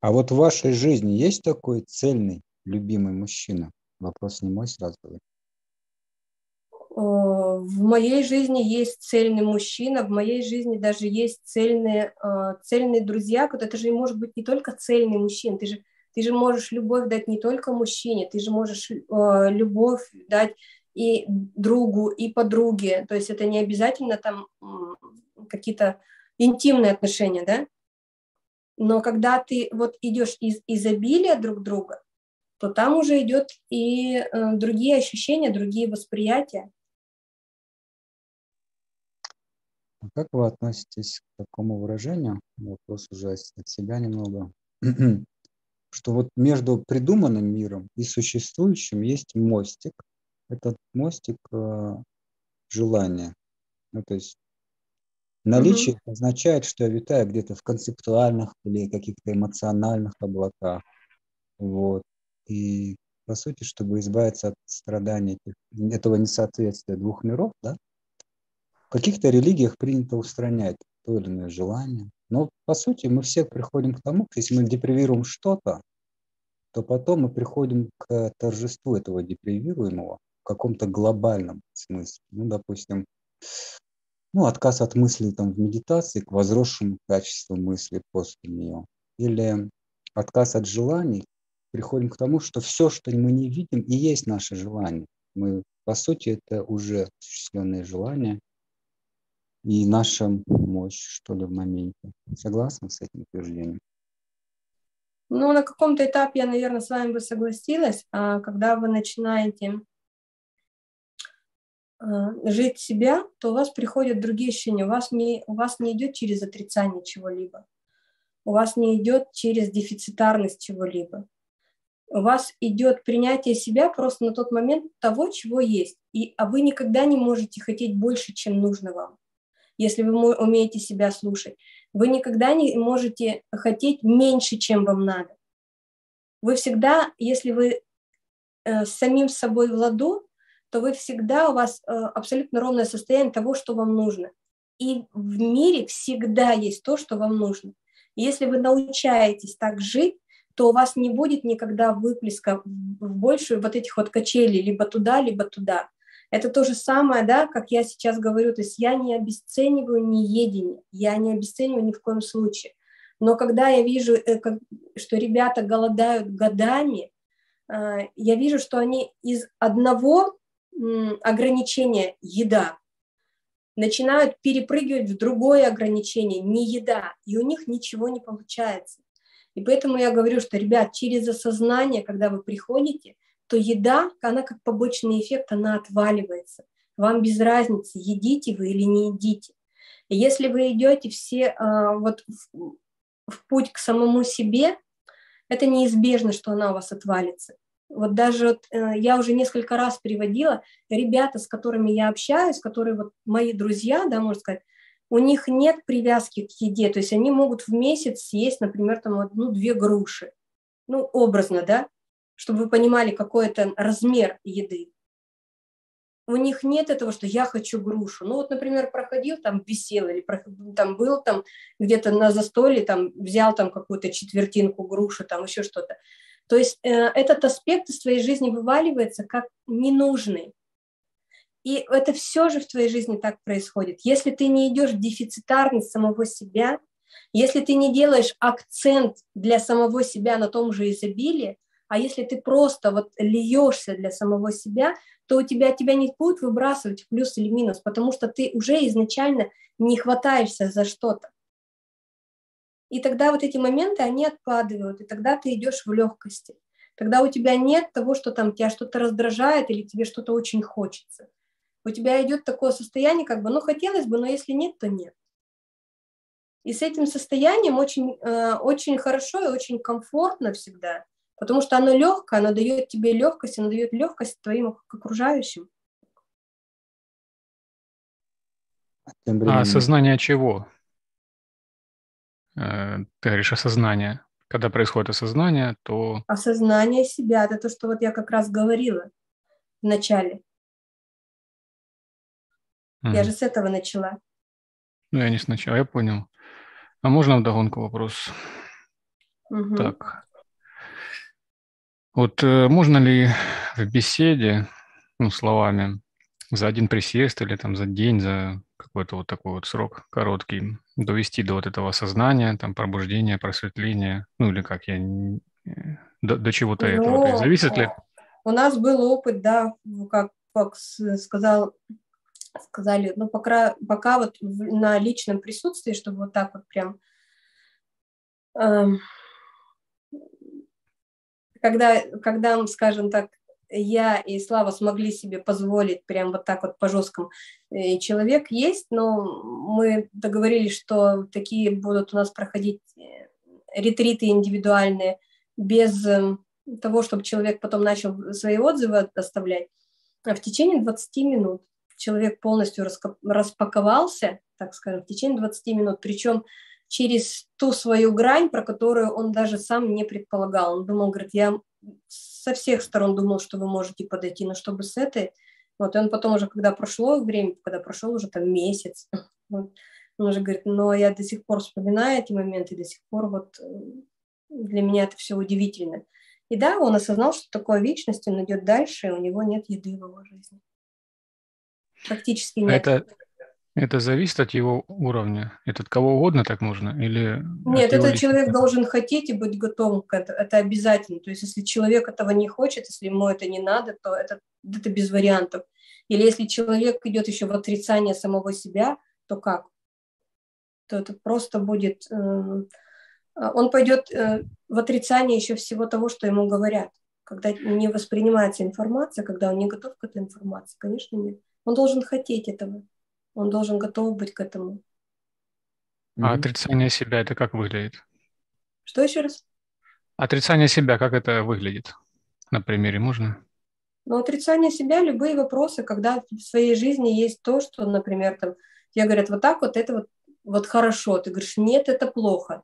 А вот в вашей жизни есть такой цельный, любимый мужчина? Вопрос не мой сразу. В моей жизни есть цельный мужчина, в моей жизни даже есть цельные, э, цельные друзья. Это же может быть не только цельный мужчина, ты же, ты же можешь любовь дать не только мужчине, ты же можешь э, любовь дать и другу, и подруге. То есть это не обязательно там какие-то интимные отношения, да? Но когда ты вот идешь из изобилия друг друга, то там уже идет и э, другие ощущения, другие восприятия. А как вы относитесь к такому выражению? Вопрос уже от себя немного. Что вот между придуманным миром и существующим есть мостик. Этот мостик э, желания. Ну, то есть Наличие угу. означает, что я витаю где-то в концептуальных или каких-то эмоциональных облаках. Вот. И по сути, чтобы избавиться от страданий этого несоответствия двух миров, да, каких-то религиях принято устранять то или иное желание. Но по сути мы все приходим к тому, что если мы депривируем что-то, то потом мы приходим к торжеству этого депривируемого в каком-то глобальном смысле. Ну, допустим, ну, отказ от мыслей там, в медитации к возросшему качеству мысли после нее. Или отказ от желаний, приходим к тому, что все, что мы не видим, и есть наше желание. Мы, по сути, это уже осуществленные желания и наша мощь, что ли, в моменте. Согласна с этим утверждением? Ну, на каком-то этапе я, наверное, с вами бы согласилась, а когда вы начинаете Э, жить себя, то у вас приходят другие ощущения. У вас не, у вас не идет через отрицание чего-либо. У вас не идет через дефицитарность чего-либо. У вас идет принятие себя просто на тот момент того, чего есть. И, а вы никогда не можете хотеть больше, чем нужно вам, если вы умеете себя слушать. Вы никогда не можете хотеть меньше, чем вам надо. Вы всегда, если вы э, самим собой в ладу, то вы всегда, у вас э, абсолютно ровное состояние того, что вам нужно. И в мире всегда есть то, что вам нужно. Если вы научаетесь так жить, то у вас не будет никогда выплеска в большую вот этих вот качелей, либо туда, либо туда. Это то же самое, да, как я сейчас говорю, то есть я не обесцениваю ни едине, я не обесцениваю ни в коем случае. Но когда я вижу, э, что ребята голодают годами, э, я вижу, что они из одного ограничение еда, начинают перепрыгивать в другое ограничение, не еда, и у них ничего не получается. И поэтому я говорю, что, ребят, через осознание, когда вы приходите, то еда, она как побочный эффект, она отваливается. Вам без разницы, едите вы или не едите. Если вы идете все а, вот в, в путь к самому себе, это неизбежно, что она у вас отвалится. Вот даже вот, э, я уже несколько раз приводила ребята, с которыми я общаюсь, которые вот мои друзья, да, можно сказать, у них нет привязки к еде, то есть они могут в месяц съесть, например, там одну-две груши, ну, образно, да, чтобы вы понимали, какой это размер еды. У них нет этого, что я хочу грушу. Ну вот, например, проходил там, висел или там был там где-то на застолье, там взял там какую-то четвертинку груши, там еще что-то. То есть э, этот аспект из твоей жизни вываливается как ненужный. И это все же в твоей жизни так происходит. Если ты не идешь в дефицитарность самого себя, если ты не делаешь акцент для самого себя на том же изобилии, а если ты просто вот льешься для самого себя, то у тебя тебя не будут выбрасывать плюс или минус, потому что ты уже изначально не хватаешься за что-то. И тогда вот эти моменты, они отпадают, и тогда ты идешь в легкости. Тогда у тебя нет того, что там тебя что-то раздражает или тебе что-то очень хочется. У тебя идет такое состояние, как бы, ну, хотелось бы, но если нет, то нет. И с этим состоянием очень, э, очень хорошо и очень комфортно всегда, потому что оно легкое, оно дает тебе легкость, оно дает легкость твоим окружающим. А осознание чего? Э, ты говоришь осознание. Когда происходит осознание, то... Осознание себя, это то, что вот я как раз говорила в начале. Mm. Я же с этого начала. Ну, я не сначала, я понял. А можно вдогонку вопрос? Угу. Так. Вот э, можно ли в беседе, ну, словами, за один присест или там за день, за какой-то вот такой вот срок короткий, довести до вот этого сознания, там, пробуждения, просветления, ну, или как я, э, до, до чего-то ну, этого. То есть зависит ли? У нас был опыт, да, как, как сказал, сказали, ну, пока, пока вот на личном присутствии, чтобы вот так вот прям эм, когда, когда, скажем так, я и Слава смогли себе позволить прям вот так вот по жесткому. Э, человек есть, но мы договорились, что такие будут у нас проходить э, ретриты индивидуальные без э, того, чтобы человек потом начал свои отзывы оставлять. А в течение 20 минут человек полностью распаковался, так скажем, в течение 20 минут, причем через ту свою грань, про которую он даже сам не предполагал. Он думал, говорит, я со всех сторон думал, что вы можете подойти, но чтобы с этой, вот, и он потом уже, когда прошло время, когда прошел уже там месяц, вот, он уже говорит, но я до сих пор вспоминаю эти моменты, до сих пор вот э, для меня это все удивительно. И да, он осознал, что такое вечность, он идет дальше, и у него нет еды в его жизни. Практически нет. Это, это зависит от его уровня. Это от кого угодно так можно? Или Нет, этот человек должен хотеть и быть готовым к этому. Это обязательно. То есть если человек этого не хочет, если ему это не надо, то это, это без вариантов. Или если человек идет еще в отрицание самого себя, то как? То это просто будет... Э, он пойдет э, в отрицание еще всего того, что ему говорят. Когда не воспринимается информация, когда он не готов к этой информации, конечно, нет. Он должен хотеть этого. Он должен готов быть к этому. А отрицание себя это как выглядит? Что еще раз? Отрицание себя, как это выглядит? На примере можно? Ну, отрицание себя, любые вопросы, когда в своей жизни есть то, что, например, там, тебе говорят, вот так вот, это вот, вот хорошо. Ты говоришь, нет, это плохо.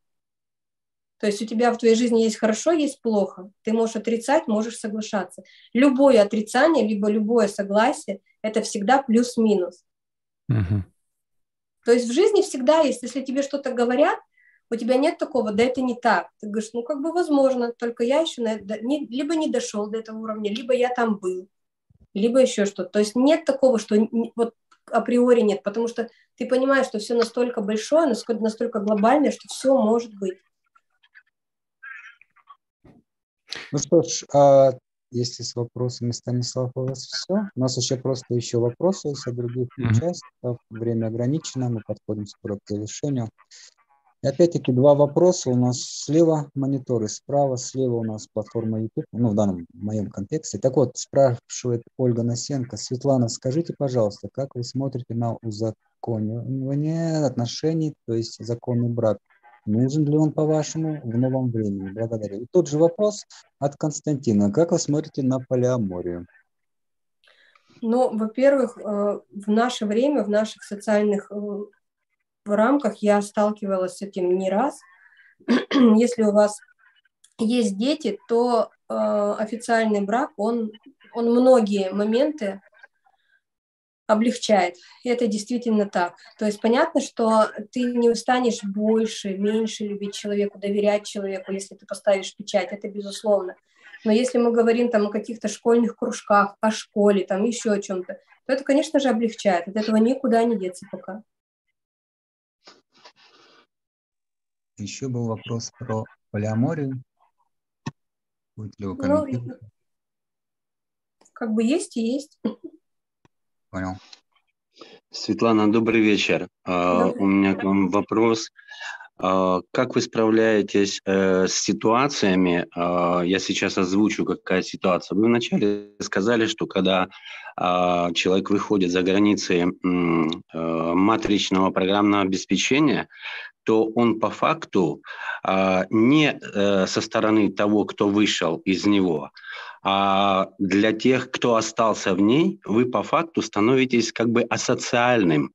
То есть у тебя в твоей жизни есть хорошо, есть плохо. Ты можешь отрицать, можешь соглашаться. Любое отрицание, либо любое согласие – это всегда плюс-минус. Угу. То есть в жизни всегда есть, если тебе что-то говорят, у тебя нет такого, да это не так. Ты говоришь, ну как бы возможно, только я еще на, не, либо не дошел до этого уровня, либо я там был, либо еще что-то. То есть нет такого, что вот априори нет, потому что ты понимаешь, что все настолько большое, настолько, настолько глобальное, что все может быть. Ну что ж, а если с вопросами, Станислав, у вас все. У нас еще просто еще вопросы есть от других mm-hmm. участников. Время ограничено, мы подходим скоро к завершению. И опять-таки два вопроса. У нас слева мониторы, справа, слева у нас платформа YouTube, ну, в данном в моем контексте. Так вот, спрашивает Ольга Насенко. Светлана, скажите, пожалуйста, как вы смотрите на узаконивание отношений, то есть законный брак? Нужен ли он, по-вашему, в новом времени? Благодарю. И тот же вопрос от Константина. Как вы смотрите на полиаморию? Ну, во-первых, э, в наше время, в наших социальных э, рамках я сталкивалась с этим не раз. Если у вас есть дети, то э, официальный брак, он, он многие моменты облегчает. Это действительно так. То есть понятно, что ты не устанешь больше, меньше любить человеку, доверять человеку, если ты поставишь печать, это безусловно. Но если мы говорим там о каких-то школьных кружках, о школе, там еще о чем-то, то это, конечно же, облегчает. От этого никуда не деться пока. Еще был вопрос про полиаморию. Будет ли вы ну, как бы есть и есть. Понял. Светлана, добрый вечер. Uh, у меня к вам вопрос. Uh, как вы справляетесь uh, с ситуациями? Я сейчас озвучу, какая ситуация. Вы вначале сказали, что когда человек выходит за границы матричного программного обеспечения, то он по факту не э, со стороны того, кто вышел из него, а для тех, кто остался в ней, вы по факту становитесь как бы асоциальным.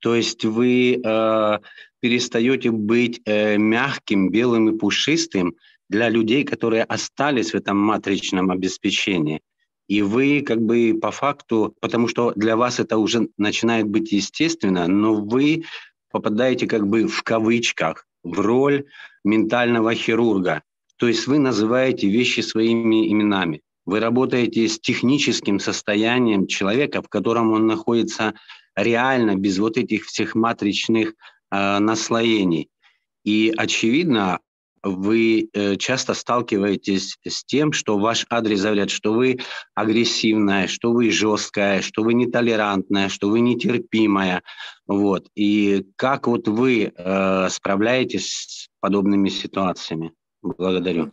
То есть вы э, перестаете быть э, мягким, белым и пушистым для людей, которые остались в этом матричном обеспечении. И вы как бы по факту, потому что для вас это уже начинает быть естественно, но вы попадаете как бы в кавычках в роль ментального хирурга. То есть вы называете вещи своими именами. Вы работаете с техническим состоянием человека, в котором он находится реально, без вот этих всех матричных э, наслоений. И, очевидно, вы э, часто сталкиваетесь с тем, что ваш адрес говорят, что вы агрессивная, что вы жесткая, что вы нетолерантная, что вы нетерпимая. Вот. И как вот вы э, справляетесь с подобными ситуациями? Благодарю.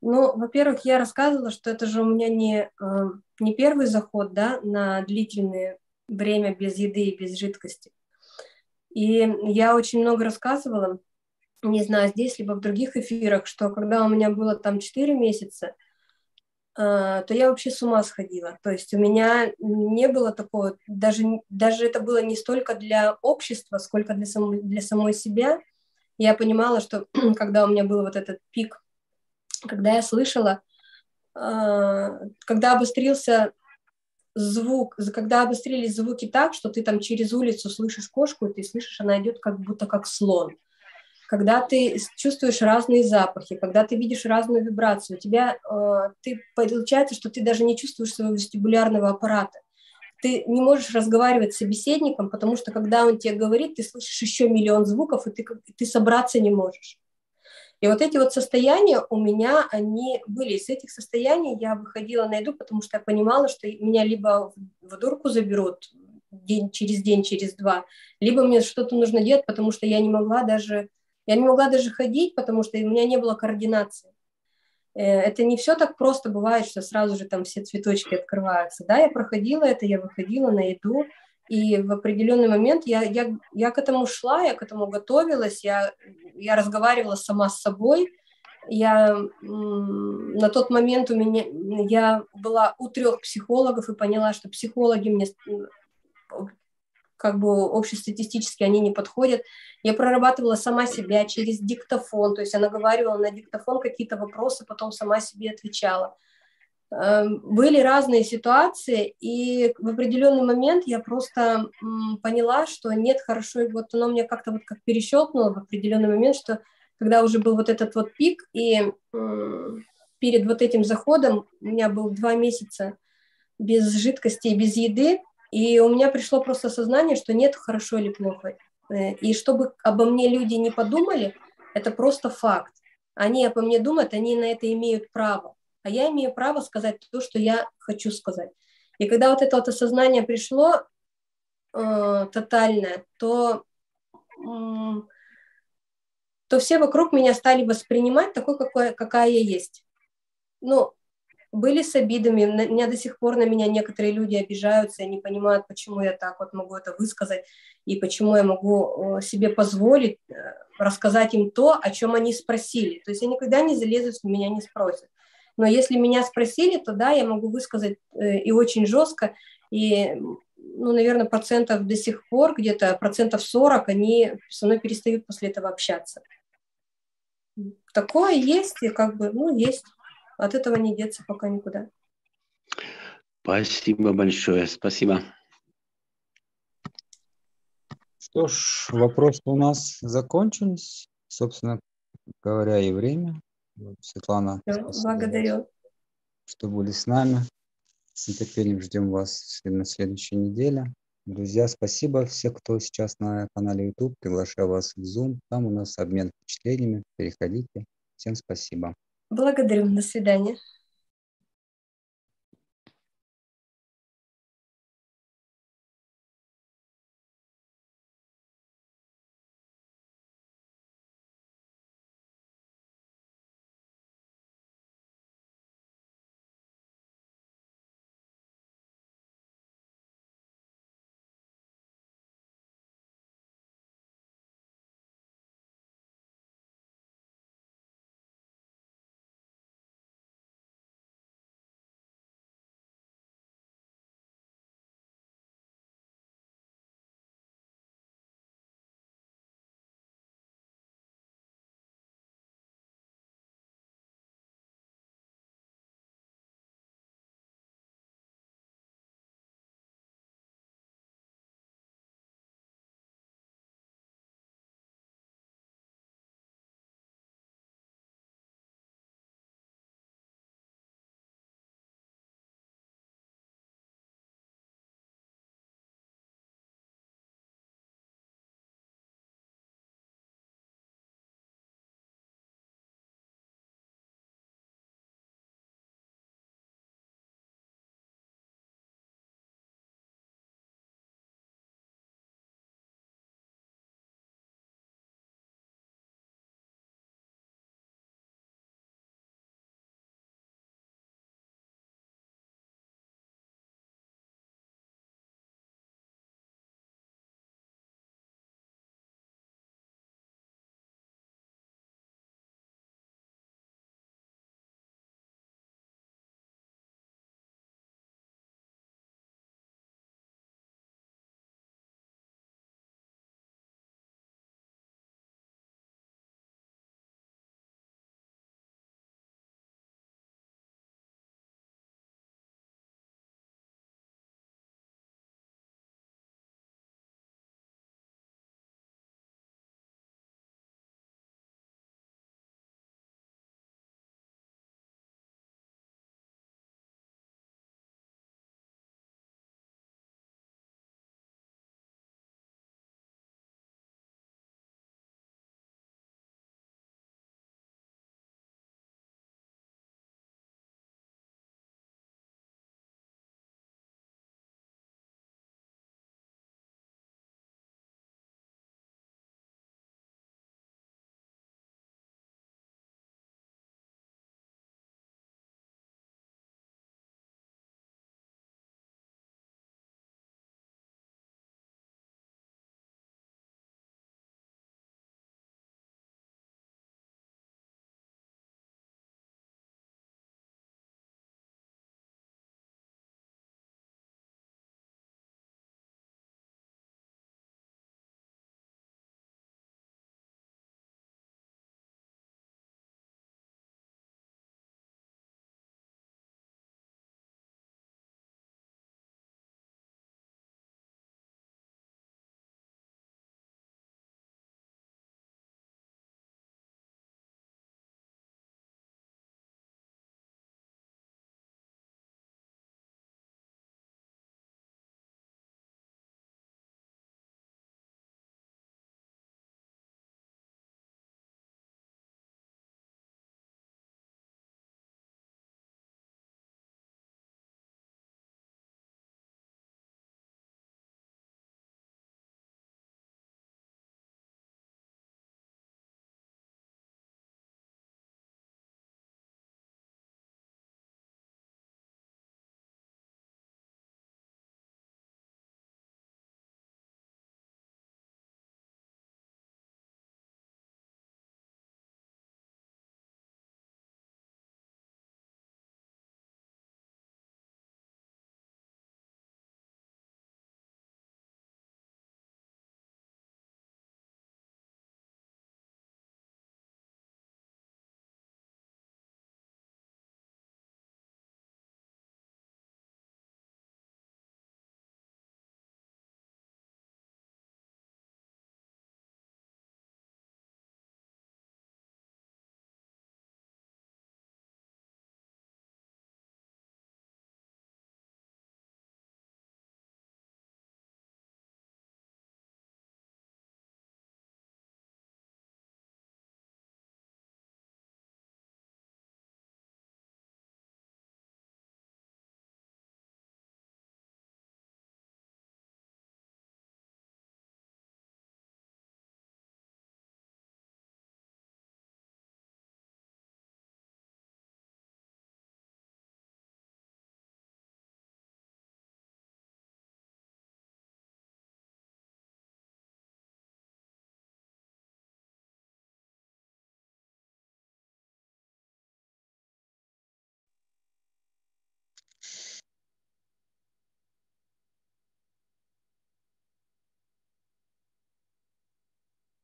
Ну, во-первых, я рассказывала, что это же у меня не, э, не первый заход да, на длительное время без еды и без жидкости. И я очень много рассказывала, не знаю, здесь, либо в других эфирах, что когда у меня было там 4 месяца, э, то я вообще с ума сходила. То есть у меня не было такого, даже, даже это было не столько для общества, сколько для, сам, для самой себя – я понимала, что когда у меня был вот этот пик, когда я слышала, а, когда обострился звук, когда обострились звуки так, что ты там через улицу слышишь кошку, и ты слышишь, она идет как будто как слон. Когда ты чувствуешь разные запахи, когда ты видишь разную вибрацию, у тебя, э, ты, получается, что ты даже не чувствуешь своего вестибулярного аппарата ты не можешь разговаривать с собеседником, потому что когда он тебе говорит, ты слышишь еще миллион звуков, и ты, ты собраться не можешь. И вот эти вот состояния у меня, они были. Из этих состояний я выходила на еду, потому что я понимала, что меня либо в дурку заберут день через день, через два, либо мне что-то нужно делать, потому что я не могла даже, я не могла даже ходить, потому что у меня не было координации. Э, это не все так просто бывает, что сразу же там все цветочки открываются. Да, я проходила это, я выходила на еду, и в определенный момент я, я, я к этому шла, я к этому готовилась, я, я разговаривала сама с собой. Я на тот момент у меня я была у трех психологов и поняла, что психологи мне как бы общестатистически они не подходят. Я прорабатывала сама себя через диктофон, то есть она говорила на диктофон какие-то вопросы, потом сама себе отвечала. Эм, были разные ситуации, и в определенный момент я просто поняла, что нет, хорошо, и вот оно мне как-то вот как перещелкнуло в определенный момент, что когда уже был вот этот вот пик, и перед вот этим заходом у меня был два месяца без жидкости и без еды, и у меня пришло просто сознание, что нет хорошо или плохо. Э, и чтобы обо мне люди не подумали, это просто факт. Они обо мне думают, они на это имеют право. А я имею право сказать то, что я хочу сказать. И когда вот это вот осознание пришло э, тотальное, то, э, то все вокруг меня стали воспринимать такой, какой, какая я есть. Ну, были с обидами. На меня до сих пор на меня некоторые люди обижаются и не понимают, почему я так вот могу это высказать и почему я могу себе позволить э, рассказать им то, о чем они спросили. То есть я никогда не залезу, если меня не спросят. Но если меня спросили, то да, я могу высказать э, и очень жестко, и, ну, наверное, процентов до сих пор, где-то процентов 40, они со мной перестают после этого общаться. Такое есть, и как бы, ну, есть. От этого не деться пока никуда. Спасибо большое, спасибо. Что ж, вопросы у нас закончились. Собственно говоря, и время. Светлана, благодарю. Что были с нами. С нетерпением ждем вас на следующей неделе. Друзья, спасибо всем, кто сейчас на канале YouTube. Приглашаю вас в Zoom. Там у нас обмен впечатлениями. Переходите. Всем спасибо. Благодарю. До свидания.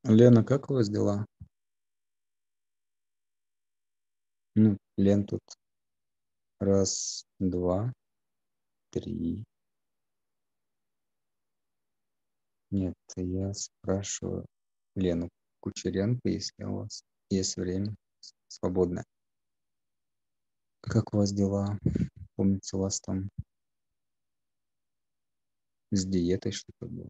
Лена, как у вас дела? Ну, Лен тут раз, два, три. Нет, я спрашиваю Лену Кучеренко, если у вас есть время свободное. Как у вас дела? Помнится, у вас там с диетой что-то было.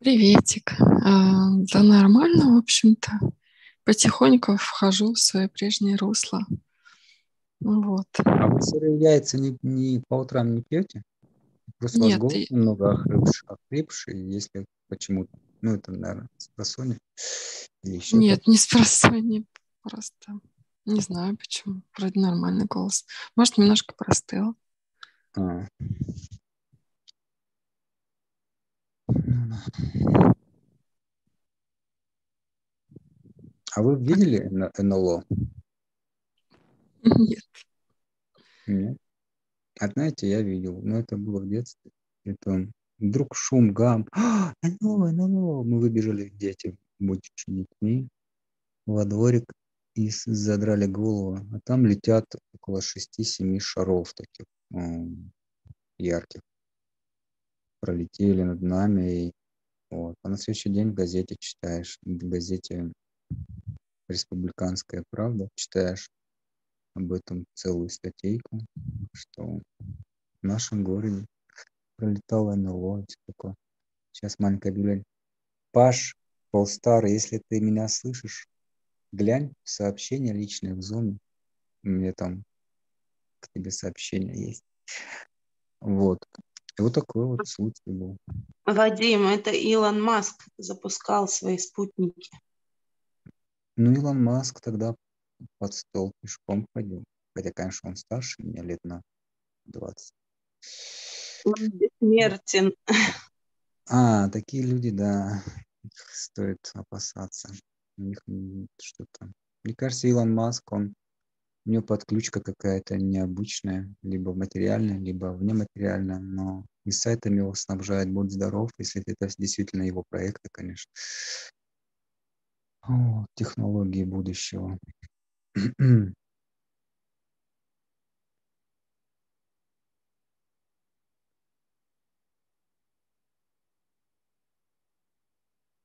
Приветик. А, да нормально, в общем-то. Потихоньку вхожу в свое прежнее русло. Вот. А вы сырые яйца не, не по утрам не пьете? Просто у вас Нет, голос и- немного охрипший, охрипший, если почему-то. Ну, это, наверное, с еще Нет, не спросонья, просто не знаю почему. Вроде нормальный голос. Может, немножко простыл. А. Да. А вы видели НЛО? Нет. Нет. А знаете, я видел, но это было в детстве. Это вдруг шум, гам. А, НЛО, НЛО. Мы выбежали, дети, будучи детьми, во дворик и задрали голову. А там летят около шести-семи шаров таких ярких. Пролетели над нами. И, вот. А на следующий день в газете читаешь, в газете «Республиканская правда» читаешь об этом целую статейку, что в нашем городе пролетало НЛО такое. Сейчас маленькое объявление. Паш, Полстар, если ты меня слышишь, глянь сообщение личное в зуме. У меня там к тебе сообщение есть. Вот. Вот такой вот случай был. Вадим, это Илон Маск запускал свои спутники. Ну, Илон Маск тогда под стол пешком ходил. Хотя, конечно, он старше меня лет на 20. Он бессмертен. А, такие люди, да, их стоит опасаться. У них что-то... Мне кажется, Илон Маск, он... У него подключка какая-то необычная, либо материальная, либо внематериальная, но и сайтами его снабжает «Будь здоров», если это действительно его проекты, конечно. О, технологии будущего.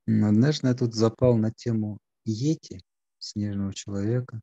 Однажды я тут запал на тему Йети, снежного человека.